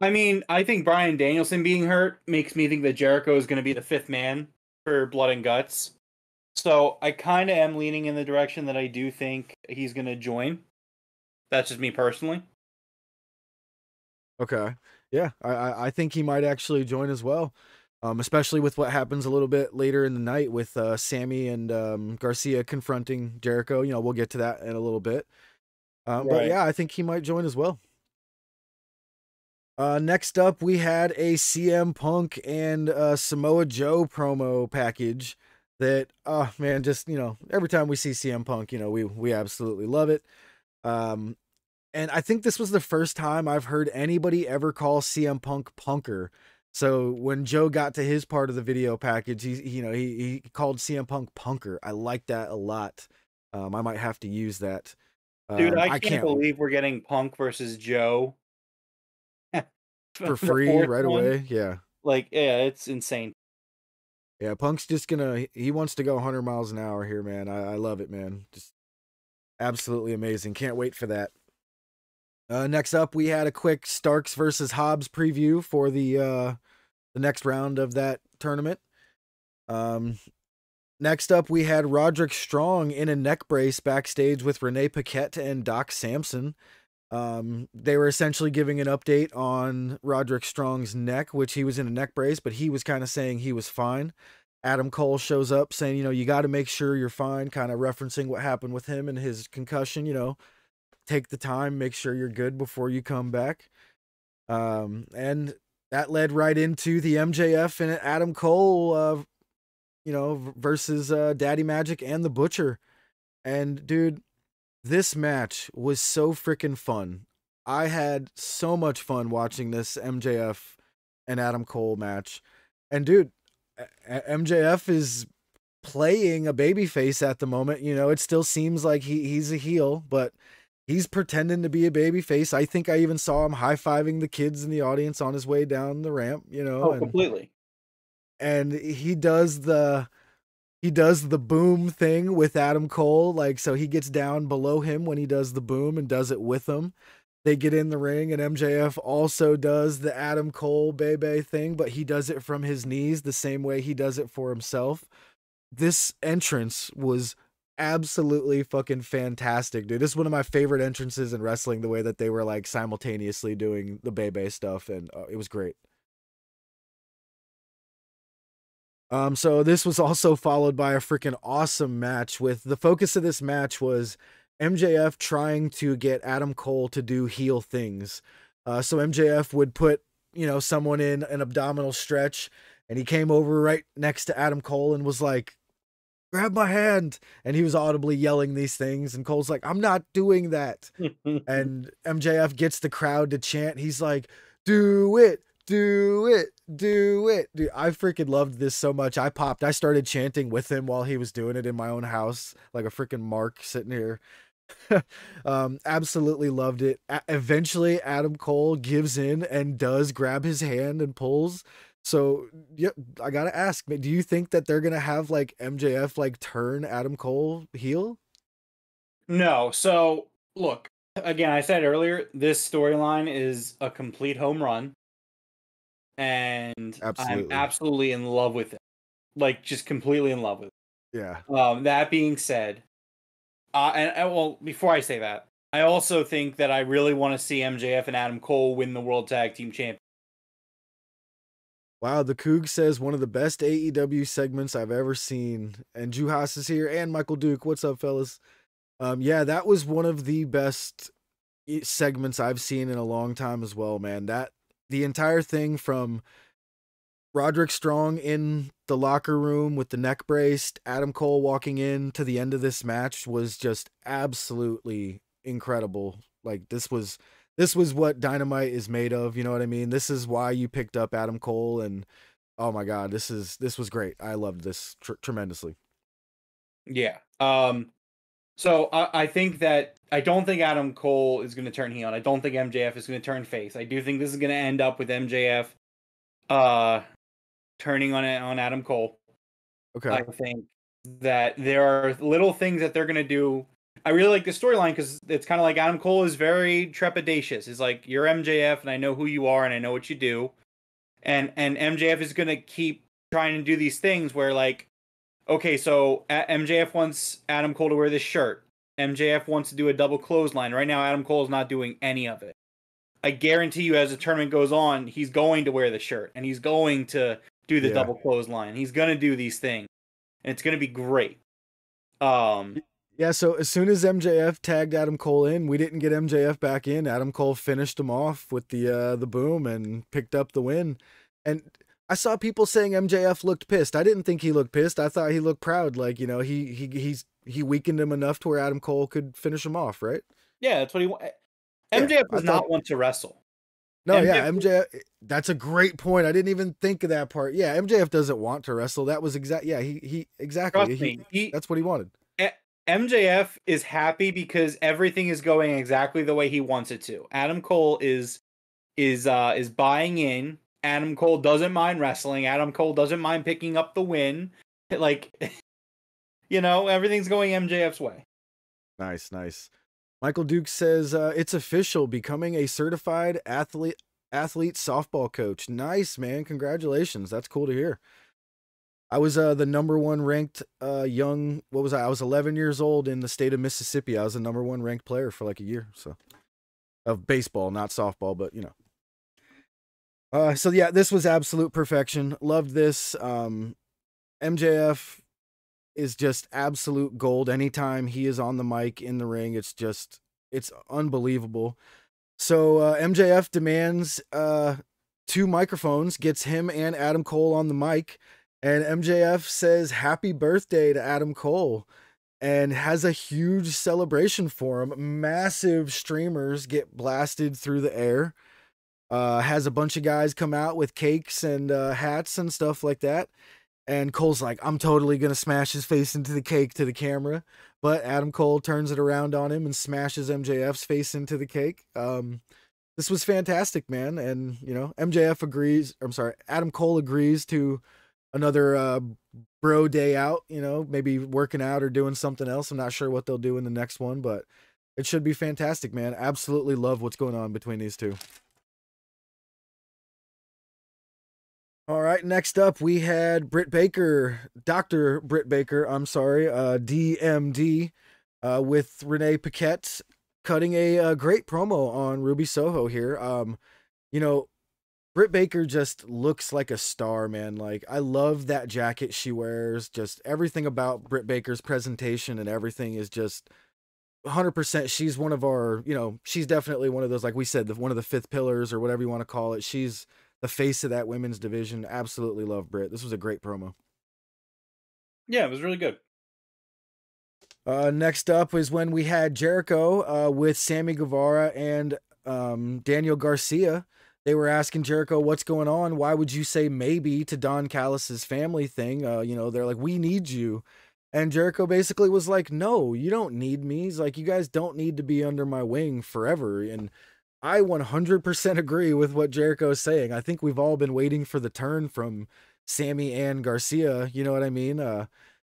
I mean, I think Bryan Danielson being hurt makes me think that Jericho is going to be the fifth man for Blood and Guts. So I kind of am leaning in the direction that I do think he's going to join. That's just me personally. Okay. Yeah, I, I I think he might actually join as well. Um, especially with what happens a little bit later in the night with uh, Sammy and um, Garcia confronting Jericho. You know, we'll get to that in a little bit. Um, But yeah, I think he might join as well. Uh, next up, we had a CM Punk and uh, Samoa Joe promo package that, oh man, just you know, every time we see CM Punk, you know, we we absolutely love it. Um, and I think this was the first time I've heard anybody ever call CM Punk punker. So when Joe got to his part of the video package, he, you know he he called CM Punk punker. I like that a lot. Um, I might have to use that. Dude, Um, I, can't, believe we're getting Punk versus Joe [LAUGHS] for free right one. away. Yeah, Like, yeah, it's insane. yeah. Punk's just gonna he- he wants to go 100 miles an hour here, man. I, I love it, man. Just absolutely amazing. Can't wait for that. Uh, next up, we had a quick Starks versus Hobbs preview for the uh, the next round of that tournament. Um, next up, we had Roderick Strong in a neck brace backstage with Renee Paquette and Doc Sampson. Um, they were essentially giving an update on Roderick Strong's neck, which he was in a neck brace, but he was kind of saying he was fine. Adam Cole shows up saying, you know, you got to make sure you're fine, kind of referencing what happened with him and his concussion, you know, take the time, make sure you're good before you come back. Um, and that led right into the MJF and Adam Cole, uh, you know, versus uh, Daddy Magic and the Butcher. And dude, this match was so freaking fun. I had so much fun watching this MJF and Adam Cole match. And dude, MJF is playing a babyface at the moment. You know, it still seems like he he's a heel, but he's pretending to be a babyface. I think I even saw him high fiving the kids in the audience on his way down the ramp. You know, oh, and, completely. And he does the he does the boom thing with Adam Cole, like so he gets down below him when he does the boom and does it with him. They get in the ring and MJF also does the Adam Cole Bay Bay thing, but he does it from his knees the same way he does it for himself. This entrance was absolutely fucking fantastic, dude. This is one of my favorite entrances in wrestling. The way that they were like simultaneously doing the Bay Bay stuff, and uh, it was great. Um, so this was also followed by a freaking awesome match. With the focus of this match was MJF trying to get Adam Cole to do heel things. Uh, so MJF would put you know someone in an abdominal stretch, and he came over right next to Adam Cole and was like, grab my hand and he was audibly yelling these things and cole's like i'm not doing that [LAUGHS] and mjf gets the crowd to chant he's like do it do it do it dude i freaking loved this so much i popped i started chanting with him while he was doing it in my own house like a freaking mark sitting here [LAUGHS] um absolutely loved it a- eventually adam cole gives in and does grab his hand and pulls so yeah, I gotta ask, do you think that they're gonna have like MJF like turn Adam Cole heel? No. So look, again, I said earlier, this storyline is a complete home run. And absolutely. I'm absolutely in love with it. Like just completely in love with it. Yeah. Um, that being said, uh, and, and well, before I say that, I also think that I really want to see MJF and Adam Cole win the World Tag Team Championship. Wow, the Coog says one of the best AEW segments I've ever seen. And Juhas is here and Michael Duke. What's up, fellas? Um, yeah, that was one of the best segments I've seen in a long time as well, man. That the entire thing from Roderick Strong in the locker room with the neck braced, Adam Cole walking in to the end of this match was just absolutely incredible. Like this was this was what dynamite is made of you know what i mean? This is why you picked up adam cole and oh my god this is this was great. I loved this tr- tremendously. Yeah um so I, I think that i don't think adam cole is going to turn heel. I don't think mjf is going to turn face. I do think this is going to end up with mjf uh turning on on adam cole. Okay. I think that there are little things that they're going to do. I really like the storyline because it's kind of like Adam Cole is very trepidatious. He's like, "You're MJF, and I know who you are, and I know what you do," and and MJF is gonna keep trying to do these things where like, okay, so MJF wants Adam Cole to wear this shirt. MJF wants to do a double clothesline. Right now, Adam Cole is not doing any of it. I guarantee you, as the tournament goes on, he's going to wear the shirt and he's going to do the yeah. double clothesline. He's gonna do these things, and it's gonna be great. Um, yeah, so as soon as MJF tagged Adam Cole in, we didn't get MJF back in. Adam Cole finished him off with the uh, the boom and picked up the win. And I saw people saying MJF looked pissed. I didn't think he looked pissed. I thought he looked proud. Like you know, he he he's he weakened him enough to where Adam Cole could finish him off, right? Yeah, that's what he. Want. MJF yeah, does not want to wrestle. No, MJF yeah, MJF. That's a great point. I didn't even think of that part. Yeah, MJF doesn't want to wrestle. That was exact. Yeah, he he exactly. He, he, that's what he wanted. MJF is happy because everything is going exactly the way he wants it to. Adam Cole is is uh is buying in. Adam Cole doesn't mind wrestling. Adam Cole doesn't mind picking up the win. Like [LAUGHS] you know, everything's going MJF's way. Nice, nice. Michael Duke says uh, it's official, becoming a certified athlete athlete softball coach. Nice, man. Congratulations. That's cool to hear. I was uh, the number one ranked uh, young. What was I? I was 11 years old in the state of Mississippi. I was the number one ranked player for like a year. So of baseball, not softball, but you know. Uh, so yeah, this was absolute perfection. Loved this. Um, MJF is just absolute gold. Anytime he is on the mic in the ring, it's just it's unbelievable. So uh, MJF demands uh, two microphones, gets him and Adam Cole on the mic and MJF says happy birthday to Adam Cole. and has a huge celebration for him. Massive streamers get blasted through the air. Uh, has a bunch of guys come out with cakes and uh, hats and stuff like that. And Cole's like, I'm totally going to smash his face into the cake to the camera. But Adam Cole turns it around on him and smashes MJF's face into the cake. Um, this was fantastic, man. And, you know, MJF agrees. I'm sorry, Adam Cole agrees to another uh, bro day out, you know, maybe working out or doing something else. I'm not sure what they'll do in the next one, but it should be fantastic, man. Absolutely love what's going on between these two. All right, next up we had Britt Baker, Dr. Britt Baker, I'm sorry, uh, DMD, uh, with Renee Paquette cutting a, a, great promo on Ruby Soho here. Um, you know, Britt Baker just looks like a star, man. Like I love that jacket she wears. Just everything about Britt Baker's presentation and everything is just 100%. She's one of our, you know, she's definitely one of those like we said, the, one of the fifth pillars or whatever you want to call it. She's the face of that women's division. Absolutely love Britt. This was a great promo. Yeah, it was really good. Uh, next up is when we had Jericho uh, with Sammy Guevara and um, Daniel Garcia. They were asking Jericho, "What's going on? Why would you say maybe to Don Callis's family thing? Uh, you know, they're like, we need you." And Jericho basically was like, "No, you don't need me." He's like, "You guys don't need to be under my wing forever." And I 100% agree with what Jericho is saying. I think we've all been waiting for the turn from Sammy and Garcia. You know what I mean? Uh,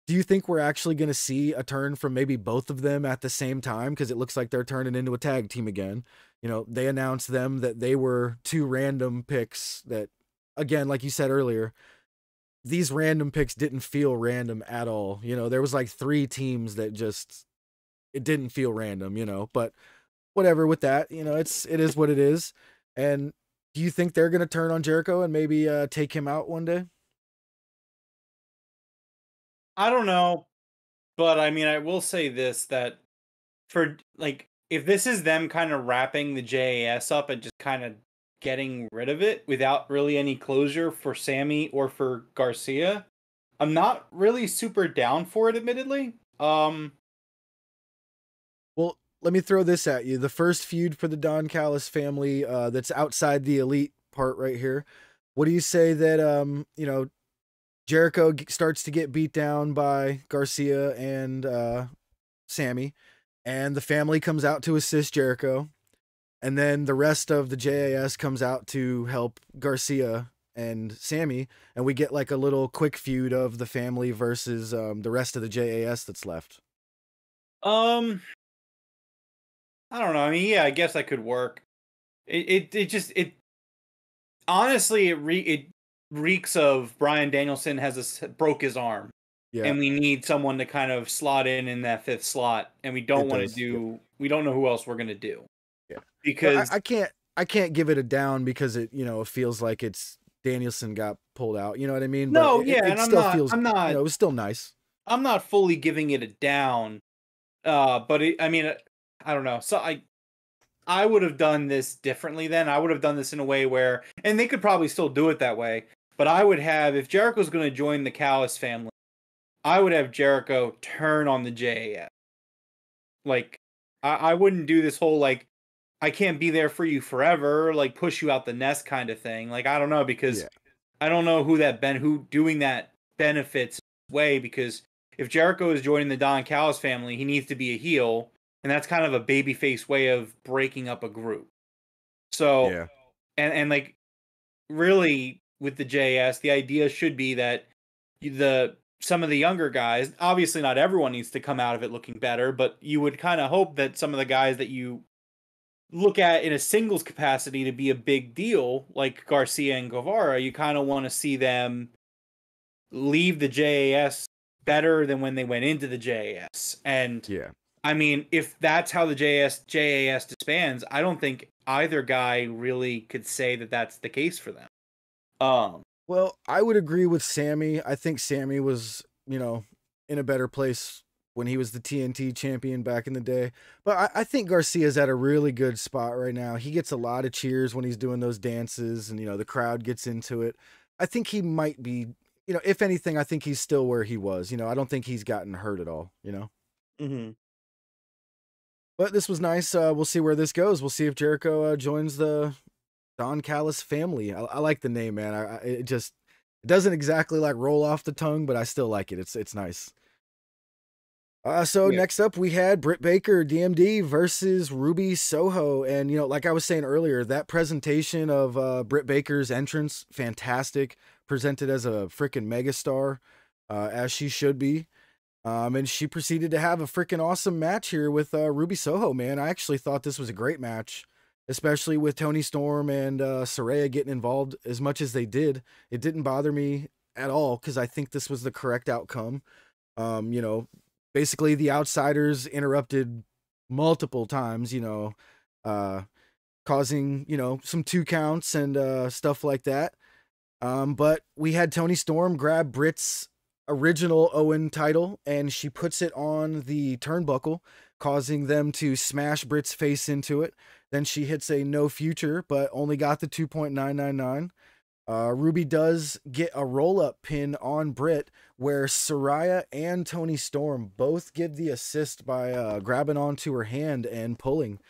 do you think we're actually going to see a turn from maybe both of them at the same time? Because it looks like they're turning into a tag team again. You know, they announced them that they were two random picks that, again, like you said earlier, these random picks didn't feel random at all. You know, there was like three teams that just, it didn't feel random, you know, but whatever with that. You know, it's it is what it is. And do you think they're gonna turn on Jericho and maybe uh, take him out one day? I don't know, but I mean, I will say this: that for like, if this is them kind of wrapping the JAS up and just kind of getting rid of it without really any closure for Sammy or for Garcia, I'm not really super down for it, admittedly. Um, let me throw this at you. The first feud for the Don Callis family uh, that's outside the elite part right here. What do you say that um, you know, Jericho starts to get beat down by Garcia and uh, Sammy, and the family comes out to assist Jericho, and then the rest of the JAS comes out to help Garcia and Sammy, and we get like a little quick feud of the family versus um, the rest of the JAS that's left. Um, I don't know. I mean, yeah, I guess that could work. It it, it just it honestly it re, it reeks of Bryan Danielson has a, broke his arm. Yeah. And we need someone to kind of slot in in that fifth slot, and we don't want to do. Yeah. We don't know who else we're gonna do. Yeah, because I, I, can't. I can't give it a down because it you know it feels like it's Danielson got pulled out. You know what I mean? No, but yeah, it, it, still not, feels. I'm not. You know, it was still nice. I'm not fully giving it a down, uh, but it, I mean, I don't know. So I I would have done this differently then. I would have done this in a way where and they could probably still do it that way, but I would have if Jericho's going to join the Callis family, I would have Jericho turn on the JAS. Like I, I wouldn't do this whole like I can't be there for you forever, like push you out the nest kind of thing. Like I don't know because yeah. I don't know who that Ben who doing that benefits way because if Jericho is joining the Don Callis family, he needs to be a heel and that's kind of a babyface way of breaking up a group. So, yeah. and and like really with the JS, the idea should be that the some of the younger guys, obviously not everyone needs to come out of it looking better, but you would kind of hope that some of the guys that you look at in a singles capacity to be a big deal, like Garcia and Guevara, you kind of want to see them leave the JAS better than when they went into the JAS. And yeah. I mean, if that's how the JS JAS disbands, I don't think either guy really could say that that's the case for them. Um, well, I would agree with Sammy. I think Sammy was, you know, in a better place when he was the TNT champion back in the day. But I, I think Garcia's at a really good spot right now. He gets a lot of cheers when he's doing those dances, and you know the crowd gets into it. I think he might be, you know, if anything, I think he's still where he was. You know, I don't think he's gotten hurt at all. You know. Mm-hmm. But this was nice. Uh, we'll see where this goes. We'll see if Jericho uh, joins the Don Callis family. I, I like the name, man. I, I, it just it doesn't exactly like roll off the tongue, but I still like it. It's it's nice. Uh, so Yeah. next up we had Britt Baker DMD versus Ruby Soho, and you know, like I was saying earlier, that presentation of uh, Britt Baker's entrance, fantastic, presented as a freaking megastar, uh, as she should be. Um, and she proceeded to have a freaking awesome match here with uh, Ruby Soho. Man, I actually thought this was a great match, especially with Toni Storm and uh, Saraya getting involved as much as they did. It didn't bother me at all because I think this was the correct outcome. Um, you know, basically the outsiders interrupted multiple times. You know, uh, causing you know some two counts and uh, stuff like that. Um, but we had Toni Storm grab Britt's original Owen title and she puts it on the turnbuckle, causing them to smash Britt's face into it. Then she hits a no future, but only got the 2.999. Uh, Ruby does get a roll up pin on Britt where Saraya and Toni Storm both give the assist by uh, grabbing onto her hand and pulling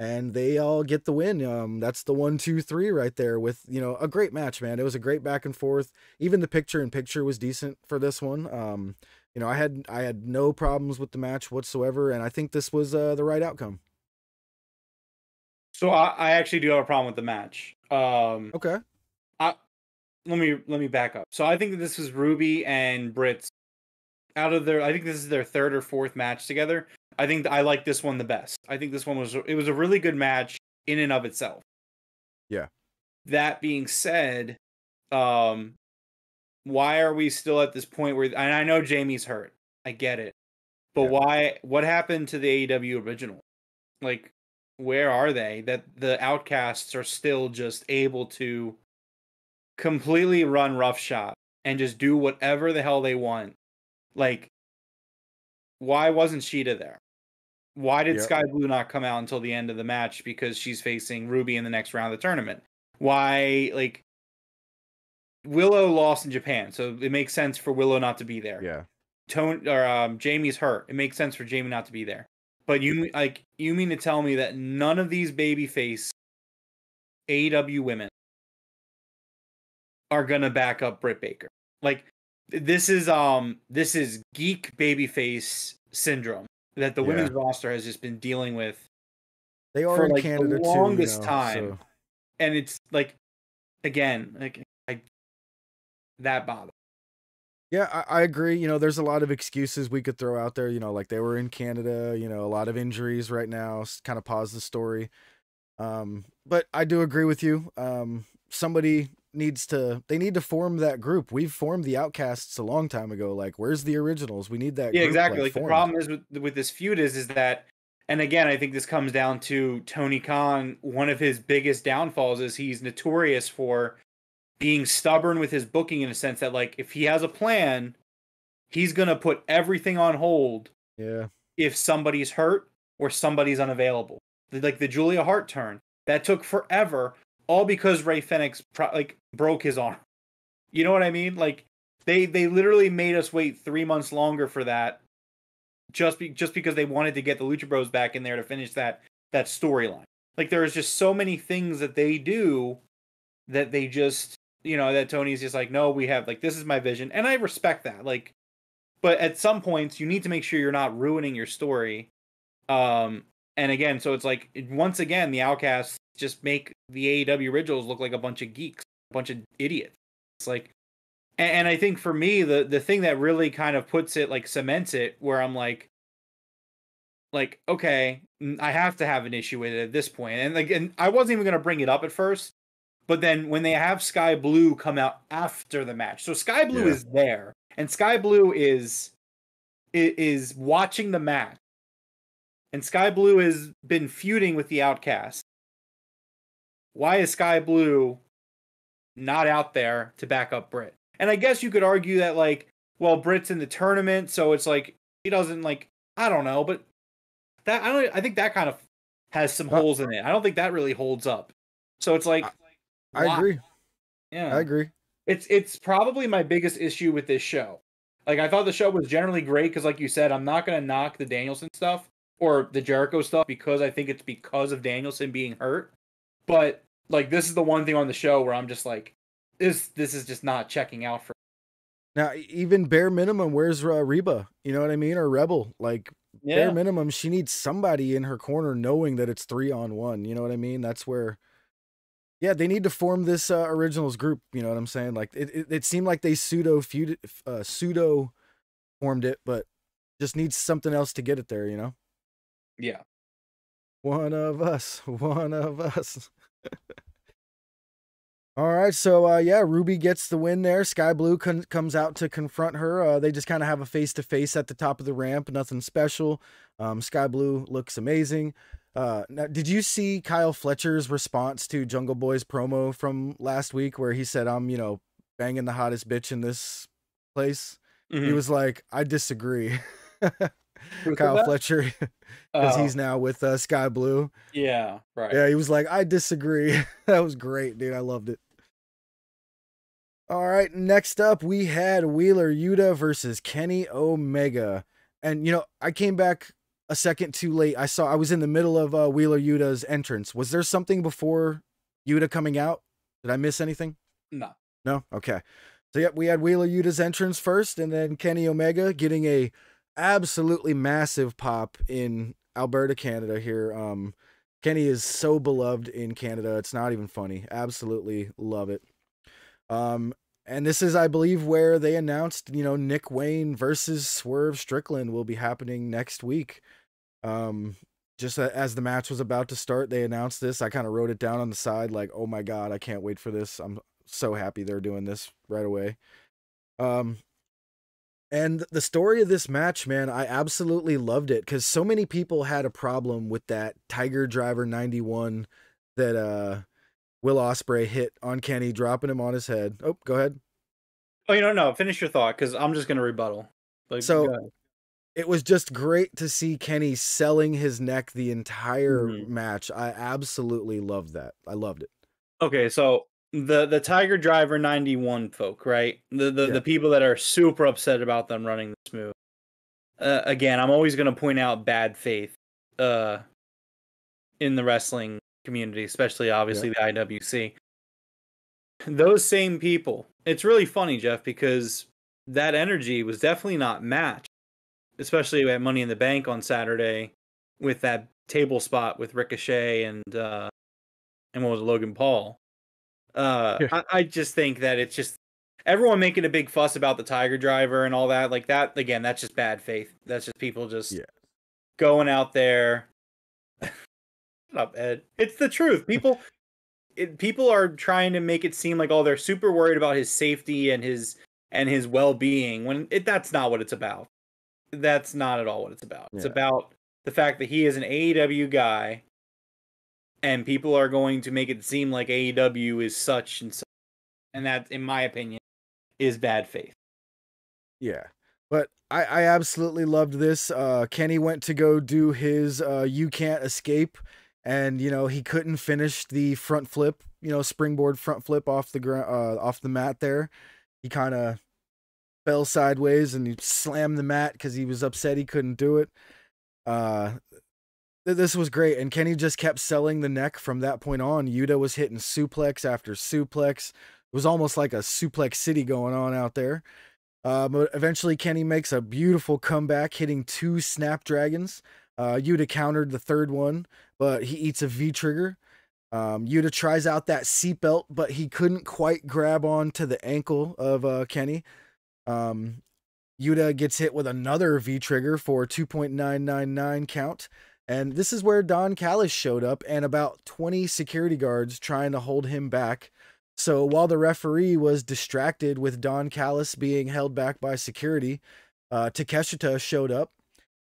and they all get the win. Um, that's the one, two, three right there with you know a great match, man. It was a great back and forth. Even the picture in picture was decent for this one. Um, you know, I had I had no problems with the match whatsoever, and I think this was uh, the right outcome. So I, I actually do have a problem with the match. Um, Okay. let me let me back up. So I think that this was Ruby and Brits out of their. I think this is their third or fourth match together. I think I like this one the best. I think this one was it was a really good match in and of itself. Yeah. That being said, um, why are we still at this point where? And I know Jayme's hurt. I get it, but Yeah. why? What happened to the AEW original? Like, where are they? That the outcasts are still just able to completely run roughshod and just do whatever the hell they want. Like, why wasn't Shida there? Why did Yep. Skye Blue not come out until the end of the match because she's facing Ruby in the next round of the tournament? Why, like, Willow lost in Japan, so it makes sense for Willow not to be there. Yeah. Tone or um, Jayme's hurt. It makes sense for Jayme not to be there. But you like you mean to tell me that none of these babyface AEW women are gonna back up Britt Baker? Like this is um this is geek babyface syndrome that the Yeah. women's roster has just been dealing with, They are For, in like, the Canada too. longest you know, time. so- and it's like again like I that bothers. Yeah, I, I agree. You know, there's a lot of excuses we could throw out there. You know, like they were in Canada. You know, a lot of injuries right now. Kind of pause the story. Um, but I do agree with you. Um, somebody needs to. They need to form that group. We've formed the Outcasts a long time ago. Like, where's the originals? We need that. yeah group, exactly like, the problem is with with this feud is is that and again i think this comes down to tony khan one of his biggest downfalls is he's notorious for being stubborn with his booking in a sense that like if he has a plan he's gonna put everything on hold Yeah, if somebody's hurt or somebody's unavailable like the julia hart turn that took forever all because rey fenix pro- like broke his arm. [LAUGHS] You know what i mean? Like they they literally made us wait three months longer for that just be, just because they wanted to get the lucha bros back in there to finish that that storyline. Like there's just so many things that they do that they just you know that tony's just like no we have like this is my vision. And i respect that like but at some points you need to make sure you're not ruining your story. Um and again so it's like once again the outcasts just make the aew originals look like a bunch of geeks a bunch of idiots it's like and, and i think for me the the thing that really kind of puts it like cements it where i'm like like okay I have to have an issue with it at this point. and like and i wasn't even going to bring it up at first but then when they have skye blue come out after the match so skye blue Yeah. is there and skye blue is is watching the match and skye blue has been feuding with the outcast why is skye blue not out there to back up Britt. And I guess you could argue that like, well, Britt's in the tournament, so it's like he doesn't like I don't know, but that I don't I think that kind of has some Uh, holes in it. I don't think that really holds up. So it's like I why? agree. Yeah. I agree. It's it's probably my biggest issue with this show. Like I thought the show was generally great because, like you said, I'm not gonna knock the Danielson stuff or the Jericho stuff because I think it's because of Danielson being hurt. But like this is the one thing on the show where I'm just like, this this is just not checking out for. Now, even bare minimum, where's uh, Reba? You know what I mean? Or Rebel? Like Yeah, bare minimum, she needs somebody in her corner knowing that it's three on one. You know what I mean? That's where, yeah, they need to form this uh, originals group. You know what I'm saying? Like it, it, it seemed like they pseudo feud, uh, pseudo formed it, but just needs something else to get it there. You know, yeah. One of us, [LAUGHS] one of us. [LAUGHS] All right, so uh, yeah, Ruby gets the win there. Skye Blue con- comes out to confront her. Uh, they just kind of have a face to face at the top of the ramp, nothing special. Um, Skye Blue looks amazing. Uh, now, did you see Kyle Fletcher's response to Jungle Boy's promo from last week, where he said, "I'm, you know, banging the hottest bitch in this place"? He Mhm. was like, "I disagree." [LAUGHS] Kyle? Fletcher, [LAUGHS] because Oh, he's now with uh, Skye Blue. yeah, right. Yeah, he was like, I disagree. [LAUGHS] that was great, dude. I loved it. All right, next up, we had Wheeler Yuta versus Kenny Omega. And, you know, I came back a second too late. I saw I was in the middle of uh, Wheeler Yuta's entrance. Was there something before Yuta coming out? Did I miss anything? No. No? Okay. So, yep, we had Wheeler Yuta's entrance first, and then Kenny Omega getting a absolutely massive pop in Alberta, Canada here. Um, Kenny is so beloved in Canada. It's not even funny. Absolutely love it. Um, and this is, I believe, where they announced, you know, Nick Wayne versus Swerve Strickland will be happening next week. Um, just as the match was about to start, they announced this. I kind of wrote it down on the side, like, oh my God, I can't wait for this. I'm so happy they're doing this right away. Um, and the story of this match, man, I absolutely loved it because so many people had a problem with that Tiger Driver 91 that uh Will Ospreay hit on Kenny, dropping him on his head. Oh, go ahead. Oh, you don't know. Finish your thought because I'm just gonna rebuttal. Like, So- It was just great to see Kenny selling his neck the entire Mhm. match. I absolutely loved that. I loved it. Okay, so the the Tiger Driver 91 folk, right? The the, Yeah. the people that are super upset about them running this move. Uh, again, I'm always going to point out bad faith uh in the wrestling community, especially obviously the IWC. Those same people. It's really funny, Jeff, because that energy was definitely not matched, especially at Money in the Bank on Saturday with that table spot with Ricochet and uh and what was it, Logan Paul. Uh Yeah. I, I just think that it's just everyone making a big fuss about the Tiger Driver and all that, like that again, that's just bad faith. That's just people just Yeah. going out there. [LAUGHS] Shut up, Ed. It's the truth. People it, people are trying to make it seem like oh they're super worried about his safety and his and his well-being when it, that's not what it's about. That's not at all what it's about. It's about the fact that he is an AEW guy and people are going to make it seem like AEW is such and such. And that in my opinion is bad faith. Yeah. But I, I absolutely loved this. Uh, Kenny went to go do his uh, You Can't Escape, and, you know, he couldn't finish the front flip, you know, springboard front flip off the ground, uh, off the mat there. He kind of fell sideways and he slammed the mat because he was upset he couldn't do it. Uh, this was great. And Kenny just kept selling the neck from that point on. Yuta was hitting suplex after suplex. It was almost like a suplex city going on out there. Uh, but eventually, Kenny makes a beautiful comeback, hitting two Snapdragons. Uh, Yuta countered the third one, but he eats a V trigger. Um, Yuta tries out that seatbelt, but he couldn't quite grab on to the ankle of uh, Kenny. Um, Yuta gets hit with another V trigger for 2.999 count. And this is where Don Callis showed up and about 20 security guards trying to hold him back. So while the referee was distracted with Don Callis being held back by security, uh, Takeshita showed up.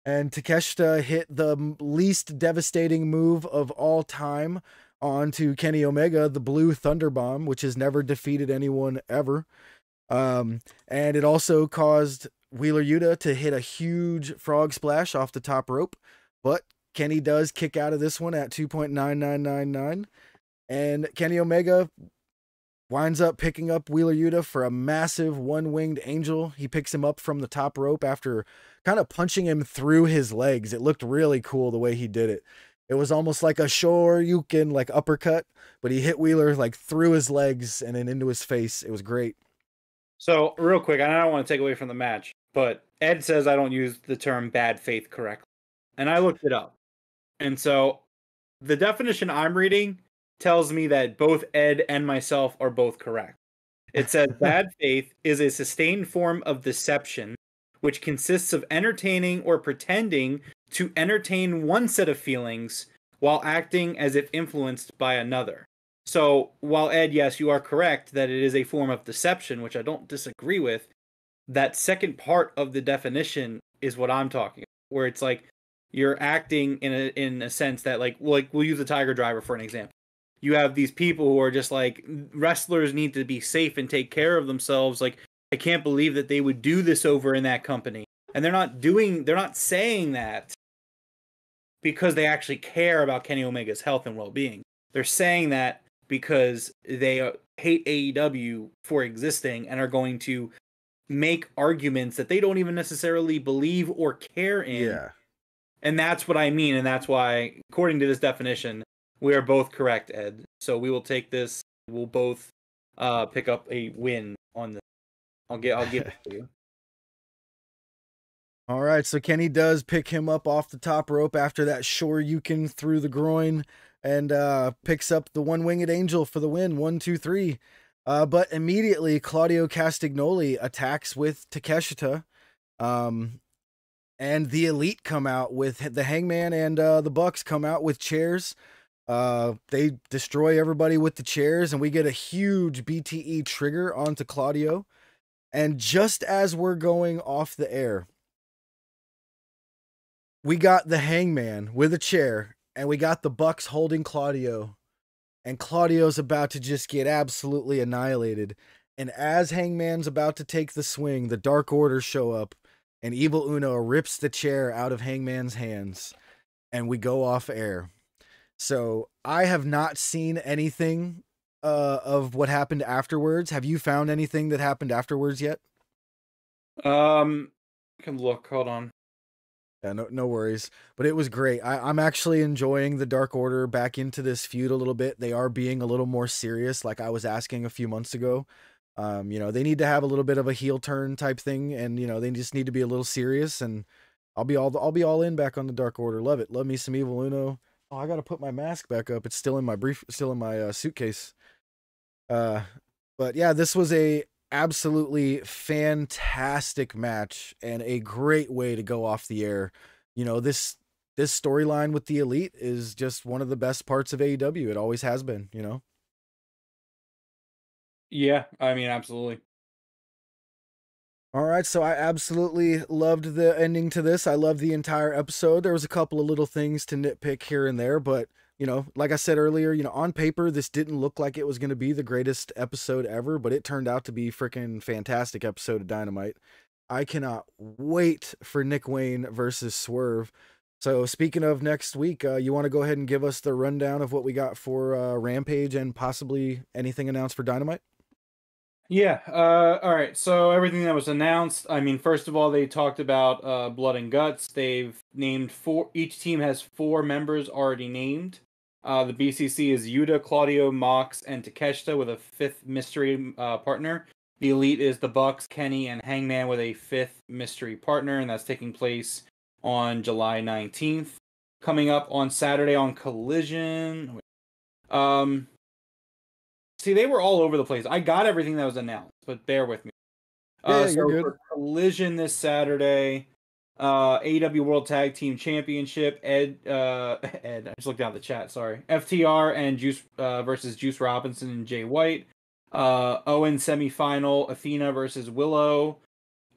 And Takeshita hit the least devastating move of all time onto Kenny Omega, the Blue Thunder Bomb, which has never defeated anyone ever. Um, and it also caused Wheeler Yuta to hit a huge frog splash off the top rope. But Kenny does kick out of this one at 2.9999. And Kenny Omega winds up picking up Wheeler Yuta for a massive one winged angel. He picks him up from the top rope after kind of punching him through his legs. It looked really cool the way he did it. It was almost like a Shoryuken, like uppercut, but he hit Wheeler like through his legs and then into his face. It was great. So, real quick, I don't want to take away from the match, but Ed says I don't use the term bad faith correctly. And I looked it up. And so the definition I'm reading tells me that both Ed and myself are both correct. It says [LAUGHS] bad faith is a sustained form of deception which consists of entertaining or pretending to entertain one set of feelings while acting as if influenced by another. So, while Ed, yes, you are correct that it is a form of deception, which I don't disagree with, that second part of the definition is what I'm talking about, where it's like you're acting in a in a sense that like like we'll use the Tiger Driver for an example. You have these people who are just like wrestlers need to be safe and take care of themselves. Like I can't believe that they would do this over in that company, and they're not doing they're not saying that because they actually care about Kenny Omega's health and well being. They're saying that because they hate AEW for existing and are going to make arguments that they don't even necessarily believe or care in. Yeah. And that's what I mean. And that's why, according to this definition, we are both correct, Ed. So we will take this. We'll both uh, pick up a win on this. I'll get. I'll give it to you. [LAUGHS] All right, so Kenny does pick him up off the top rope after that Shoryuken through the groin and uh, picks up the one winged angel for the win. One, two, three. Uh, but immediately Claudio Castagnoli attacks with Takeshita. Um, and the elite come out with the hangman and uh, the bucks come out with chairs uh, they destroy everybody with the chairs and we get a huge bte trigger onto claudio. And just as we're going off the air we got the hangman with a chair and we got the bucks holding claudio. And claudio's about to just get absolutely annihilated. And as hangman's about to take the swing the dark order show up and Evil Uno rips the chair out of Hangman's hands, and we go off air. So I have not seen anything uh, of what happened afterwards. Have you found anything that happened afterwards yet? Um, I can look. Hold on. Yeah, no, no worries. But it was great. I, I'm actually enjoying the Dark Order back into this feud a little bit. They are being a little more serious, like I was asking a few months ago. Um, you know, they need to have a little bit of a heel turn type thing, and you know, they just need to be a little serious. And I'll be all I'll be all in back on the Dark Order. Love it. Love me some Evil Uno. Oh, I gotta put my mask back up. It's still in my brief, still in my uh, suitcase. Uh, but yeah, this was a absolutely fantastic match and a great way to go off the air. You know, this this storyline with the elite is just one of the best parts of AEW. It always has been, you know. Yeah, I mean, absolutely. All right, so I absolutely loved the ending to this. I loved the entire episode. There was a couple of little things to nitpick here and there, but you know, like I said earlier, you know, on paper this didn't look like it was going to be the greatest episode ever, but it turned out to be freaking fantastic episode of Dynamite. I cannot wait for Nick Wayne versus Swerve. So speaking of next week, uh, you want to go ahead and give us the rundown of what we got for uh, Rampage and possibly anything announced for Dynamite? Yeah. Uh, all right. So everything that was announced. I mean, first of all, they talked about uh, Blood and Guts. They've named four. Each team has four members already named. Uh, the BCC is Yuta, Claudio, Mox, and Takeshita with a fifth mystery uh, partner. The Elite is the Bucks, Kenny, and Hangman with a fifth mystery partner, and that's taking place on July 19th. Coming up on Saturday on Collision. Um, See, they were all over the place. I got everything that was announced, but bear with me. Yeah, uh, so good. Collision this Saturday, uh, AEW World Tag Team Championship. Ed, uh, [LAUGHS] Ed, I just looked down the chat. Sorry, FTR and Juice uh, versus Juice Robinson and Jay White. Uh, Owen semifinal. Athena versus Willow.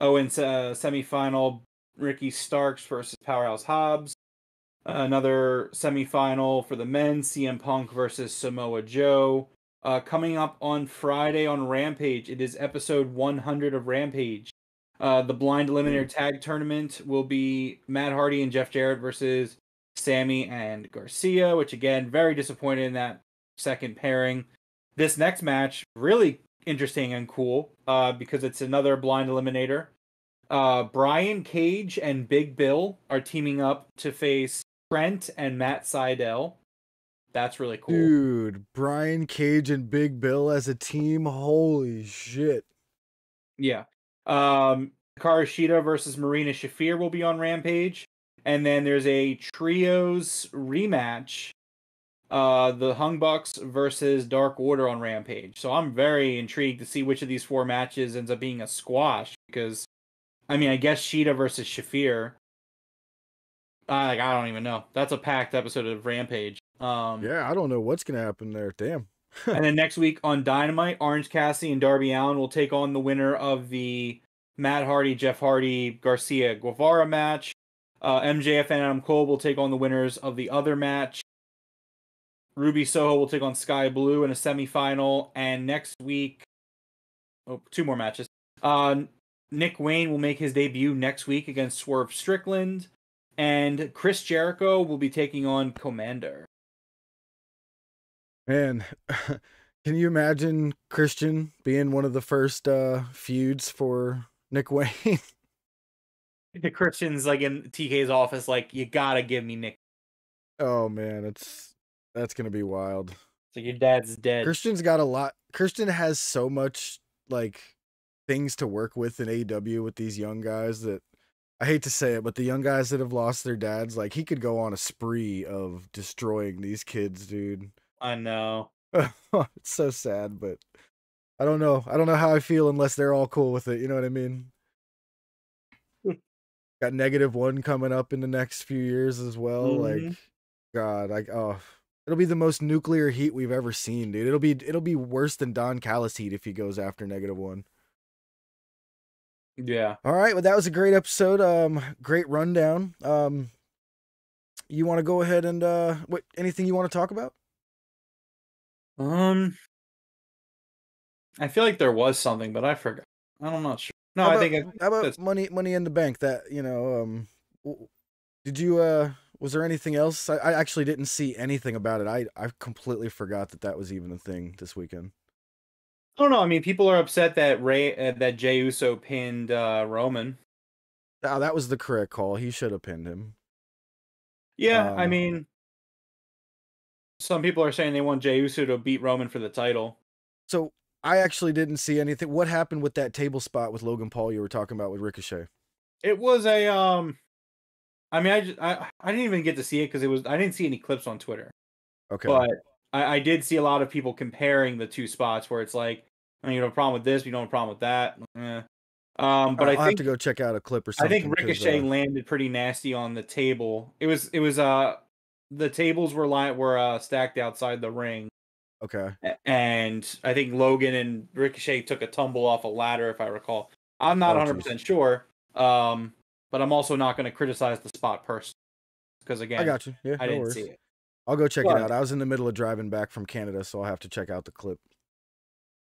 Owen uh, semifinal. Ricky Starks versus Powerhouse Hobbs. Another semifinal for the men. CM Punk versus Samoa Joe. Uh, coming up on Friday on Rampage, it is episode 100 of Rampage. Uh, the Blind Eliminator Tag Tournament will be Matt Hardy and Jeff Jarrett versus Sammy and Garcia, which again, very disappointed in that second pairing. this next match really interesting and cool uh, because it's another blind eliminator. Uh, Brian Cage and Big Bill are teaming up to face Trent and Matt Sydal. That's really cool. Dude, Brian Cage and Big Bill as a team. Holy shit. Yeah. Um Hikaru Shida versus Marina Shafir will be on Rampage. And then there's a trios rematch. Uh the Young Bucks versus Dark Order on Rampage. So I'm very intrigued to see which of these four matches ends up being a squash because I mean I guess Shida versus Shafir. Uh, like I don't even know. That's a packed episode of Rampage. Um Yeah, I don't know what's gonna happen there. Damn. and then [LAUGHS] next week on Dynamite, Orange Cassidy and Darby Allin will take on the winner of the Matt Hardy, Jeff Hardy, Garcia Guevara match. Uh, MJF and Adam Cole will take on the winners of the other match. Ruby Soho will take on Skye Blue in a semifinal. And next week, oh, two more matches. Uh, Nick Wayne will make his debut next week against Swerve Strickland. And Chris Jericho will be taking on Komander. Man, [LAUGHS] can you imagine Christian being one of the first uh feuds for Nick Wayne? [LAUGHS] The Christian's like in TK's office, like, you gotta give me Nick. oh man, it's that's gonna be wild. So your dad's dead. Christian's got a lot. Christian has so much like things to work with in AEW with these young guys that I hate to say it, but the young guys that have lost their dads, like he could go on a spree of destroying these kids, dude. I know. [LAUGHS] it's so sad, but I don't know. I don't know how I feel unless they're all cool with it. You know what I mean? [LAUGHS] Got negative one coming up in the next few years as well. Like, Mhm. God, like, oh, it'll be the most nuclear heat we've ever seen, dude. It'll be it'll be worse than Don Callis heat if he goes after negative one. Yeah. All right, well, that was a great episode. Um, great rundown. Um, you want to go ahead and uh, what? Anything you want to talk about? Um, I feel like there was something, but I forgot. I'm not sure. No, How I about, think I, how about that's- money money in the bank that you know um did you uh was there anything else I, I actually didn't see anything about it i i completely forgot that that was even a thing this weekend I don't know. I mean, people are upset that Ray uh, that Jay Uso pinned uh, Roman. oh, that was the correct call he should have pinned him Yeah, I Uh, mean, some people are saying they want Jay Uso to beat Roman for the title. so i actually didn't see anything what happened with that table spot with logan paul you were talking about with ricochet It was a um, I mean, I just, I I didn't even get to see it because it was I didn't see any clips on Twitter. okay But I, I did see a lot of people comparing the two spots where it's like, I mean, you don't have a problem with this, you don't have a problem with that. Eh. Um, but I'll I have to go check out a clip or something. I think Ricochet uh, landed pretty nasty on the table. It was it was uh the tables were li- were uh, stacked outside the ring, okay. And I think Logan and Ricochet took a tumble off a ladder, if I recall. I'm not Oh, 100 percent sure, um, but I'm also not going to criticize the spot person because again, i got you yeah I no didn't worries. see it. i'll go check But- it out. I was in the middle of driving back from canada so i'll have to check out the clip.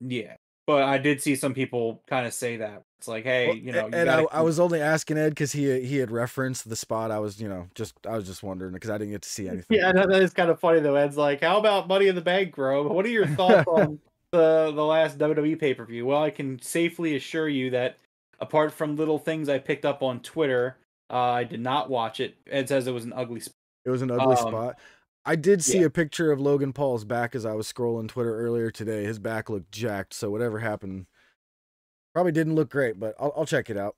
Yeah, but I did see some people kind of say that it's like, hey, Well, you know, you and I, I was only asking Ed because he he had referenced the spot. I was, you know, just I was just wondering because I didn't get to see [LAUGHS] anything. Yeah, that that is kind of funny though. Ed's like, "How about Money in the Bank, bro? What are your thoughts [LAUGHS] on the the last WWE pay per view?" Well, I can safely assure you that apart from little things I picked up on Twitter, uh, I did not watch it. Ed says it was an ugly. Sp- It was an ugly Um, spot. I did see yeah. a picture of Logan Paul's back as I was scrolling Twitter earlier today. His back looked jacked, so whatever happened probably didn't look great, but I'll, I'll check it out.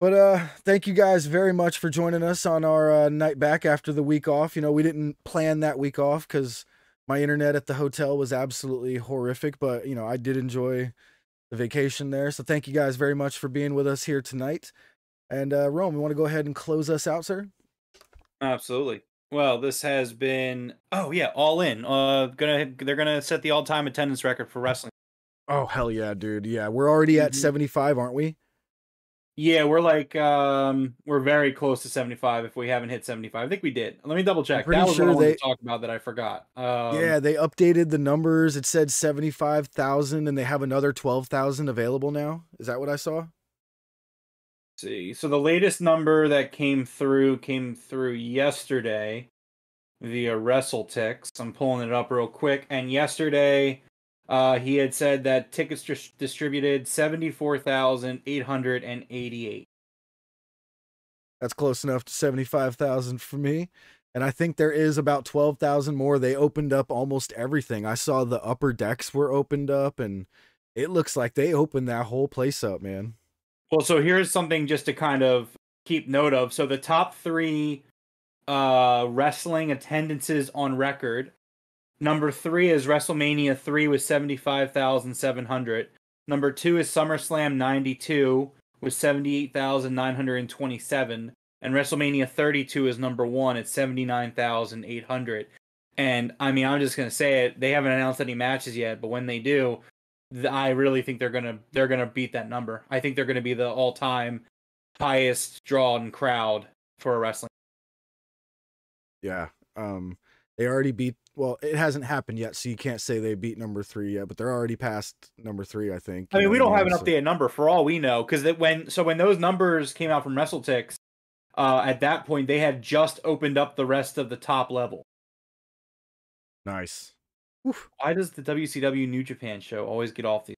But uh thank you guys very much for joining us on our uh, night back after the week off. You know, we didn't plan that week off cuz my internet at the hotel was absolutely horrific, but you know, I did enjoy the vacation there. So thank you guys very much for being with us here tonight. And uh Rome, you want to go ahead and close us out, sir? Absolutely. Well, this has been. Oh yeah, all in. Uh, gonna they're gonna set the all time attendance record for wrestling. Oh hell yeah, dude. Yeah, we're already at Mhm. 75, aren't we? Yeah, we're like um we're very close to 75 if we haven't hit 75. I think we did. Let me double check. pretty That was sure what I wanted they- to talk about that I forgot. Um, yeah, they updated the numbers. It said 75,000 and they have another 12,000 available now. Is that what I saw? See. So the latest number that came through came through yesterday via WrestleTix. I'm pulling it up real quick. And yesterday Uh, he had said that tickets dis- distributed seventy four thousand eight hundred and eighty eight. That's close enough to 75,000 for me. And I think there is about 12,000 more. They opened up almost everything. I saw the upper decks were opened up and it looks like they opened that whole place up, man. Well, so here's something just to kind of keep note of. So the top three uh, wrestling attendances on record. Number three is WrestleMania 3 with 75,700. Number two is SummerSlam 92 with 78,927. And WrestleMania 32 is number one at 79,800. And I mean, I'm just gonna say it. They haven't announced any matches yet, but when they do, I really think they're gonna they're gonna beat that number. I think they're gonna be the all time highest drawn crowd for a wrestling. Yeah. Um they already beat well, it hasn't happened yet, so you can't say they beat number three yet, but they're already past number three, I think. I mean, we don't have an so. updated number for all we know, because that when so when those numbers came out from WrestleTix, uh, at that point they had just opened up the rest of the top level. Nice. Why does the WCW New Japan show always get off these?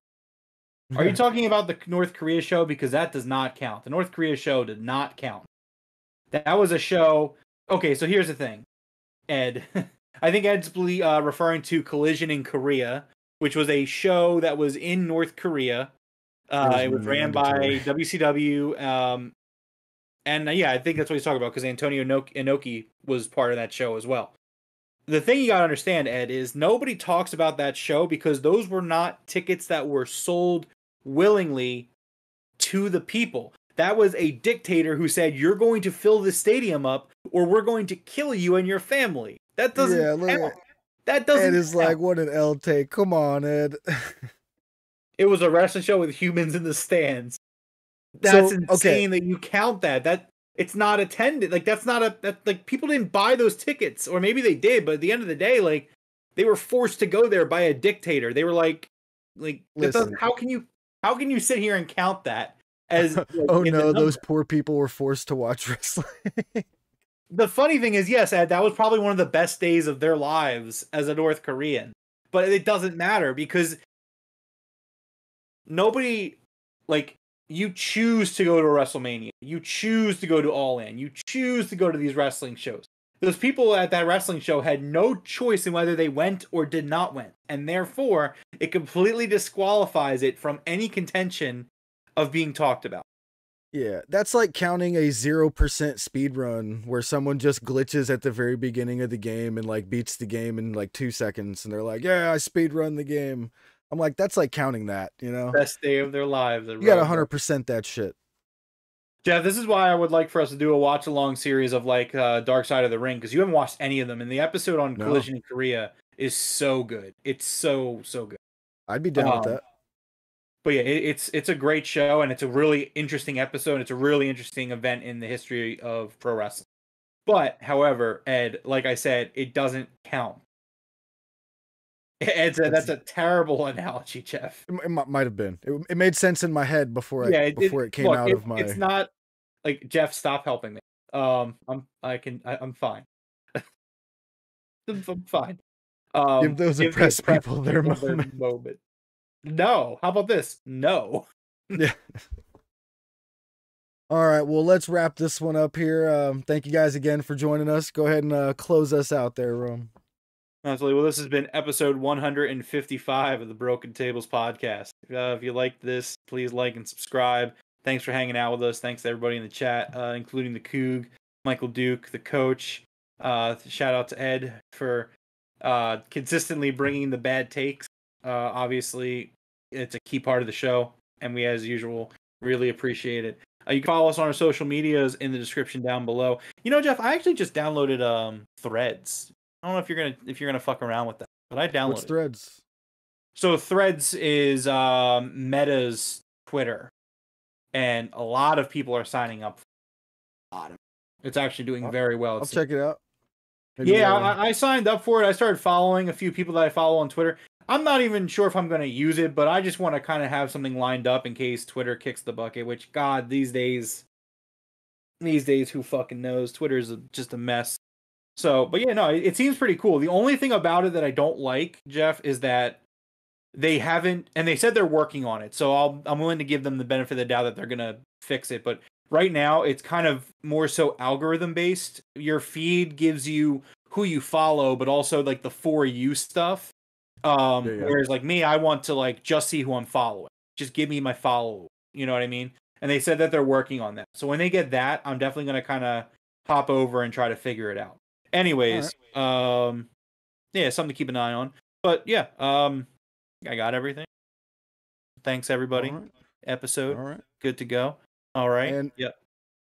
[LAUGHS] Are you talking about the North Korea show? Because that does not count. The North Korea show did not count. That was a show. Okay, so here's the thing, Ed. [LAUGHS] I think Ed's uh, referring to Collision in Korea, which was a show that was in North Korea. Uh, it was ran by WCW. [LAUGHS] Um, and uh, yeah, I think that's what he's talking about because Antonio Inoki was part of that show as well. The thing you got to understand, Ed, is nobody talks about that show because those were not tickets that were sold willingly to the people. That was a dictator who said, You're going to fill the stadium up or we're going to kill you and your family. That doesn't yeah, look, That doesn't Ed is count. like, what an L take. Come on, Ed. [LAUGHS] it was a wrestling show with humans in the stands. That's so, insane okay. that you count that. That it's not attended. Like that's not a that like people didn't buy those tickets, or maybe they did, but at the end of the day, like they were forced to go there by a dictator. They were like, like how can you how can you sit here and count that as? [LAUGHS] Like, oh no, those poor people were forced to watch [LAUGHS] wrestling. the funny thing is, yes, Ed, that was probably one of the best days of their lives as a North Korean. But it doesn't matter because nobody like you choose to go to WrestleMania. You choose to go to All In. You choose to go to these wrestling shows. Those people at that wrestling show had no choice in whether they went or did not went. And therefore, it completely disqualifies it from any contention of being talked about. Yeah, that's like counting a 0% speed run where someone just glitches at the very beginning of the game and like beats the game in like 2 seconds and they're like, "Yeah, I speed run the game." I'm like, that's like counting that, you know? Best day of their lives. You got 100% that shit. Yeah, this is why I would like for us to do a watch along series of like uh, Dark Side of the Ring because you haven't watched any of them, and the episode on no. Collision in Korea is so good. It's so so good. I'd be down um, with that. But yeah, it, it's it's a great show, and it's a really interesting episode. It's a really interesting event in the history of pro wrestling. But however, Ed, like I said, it doesn't count it's a, that's a terrible analogy, Jeff. It, it might have been. It, it, made sense in my head before. Yeah, I, it, before it, came look, out of my. It's not like Jeff. Stop helping me. Um, I'm. I can. I, am fine. [LAUGHS] I'm, fine. Um, give those give oppressed people, people, their, moment. their [LAUGHS] moment. No. How about this? No. yeah. All right. Well, let's wrap this one up here. Um, thank you guys again for joining us. Go ahead and uh, close us out there, Rome. Absolutely. Well, this has been episode 155 of the Broken Tables podcast. Uh, if you liked this, please like and subscribe. Thanks for hanging out with us. Thanks to everybody in the chat, uh, including the Coog, Michael Duke, the coach. Uh, shout out to Ed for uh, consistently bringing the bad takes. Uh, obviously, it's a key part of the show, and we, as usual, really appreciate it. Uh, you can follow us on our social medias in the description down below. You know, Jeff, I actually just downloaded um, Threads. I don't know if you're gonna if you're gonna fuck around with that, but I downloaded What's Threads. So Threads is um, Meta's Twitter, and a lot of people are signing up. A lot of it's actually doing very well. I'll check it out. Maybe yeah, I, I, signed up for it. I started following a few people that I follow on Twitter. I'm not even sure if I'm going to use it, but I just want to kind of have something lined up in case Twitter kicks the bucket. Which God, these days, these days, who fucking knows? Twitter is just a mess. So, but yeah, no, it, it seems pretty cool. The only thing about it that I don't like, Jeff, is that they haven't and they said they're working on it so i'll i'm willing to give them the benefit of the doubt that they're gonna fix it but right now it's kind of more so algorithm based your feed gives you who you follow but also like the for you stuff um Yeah, yeah. whereas like me i want to like just see who i'm following. Just give me my follow you know what i mean? And they said that they're working on that. So when they get that i'm definitely gonna kind of hop over and try to figure it out anyways um yeah something to keep an eye on but yeah um i got everything thanks everybody All right. episode All right. good to go all right And- yeah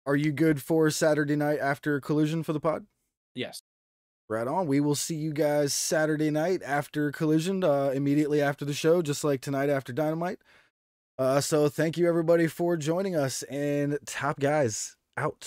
Are you good for Saturday night after collision for the pod? yes Right on. We will see you guys Saturday night after collision, uh, immediately after the show, just like tonight after Dynamite. Uh, so thank you everybody for joining us and top guys out.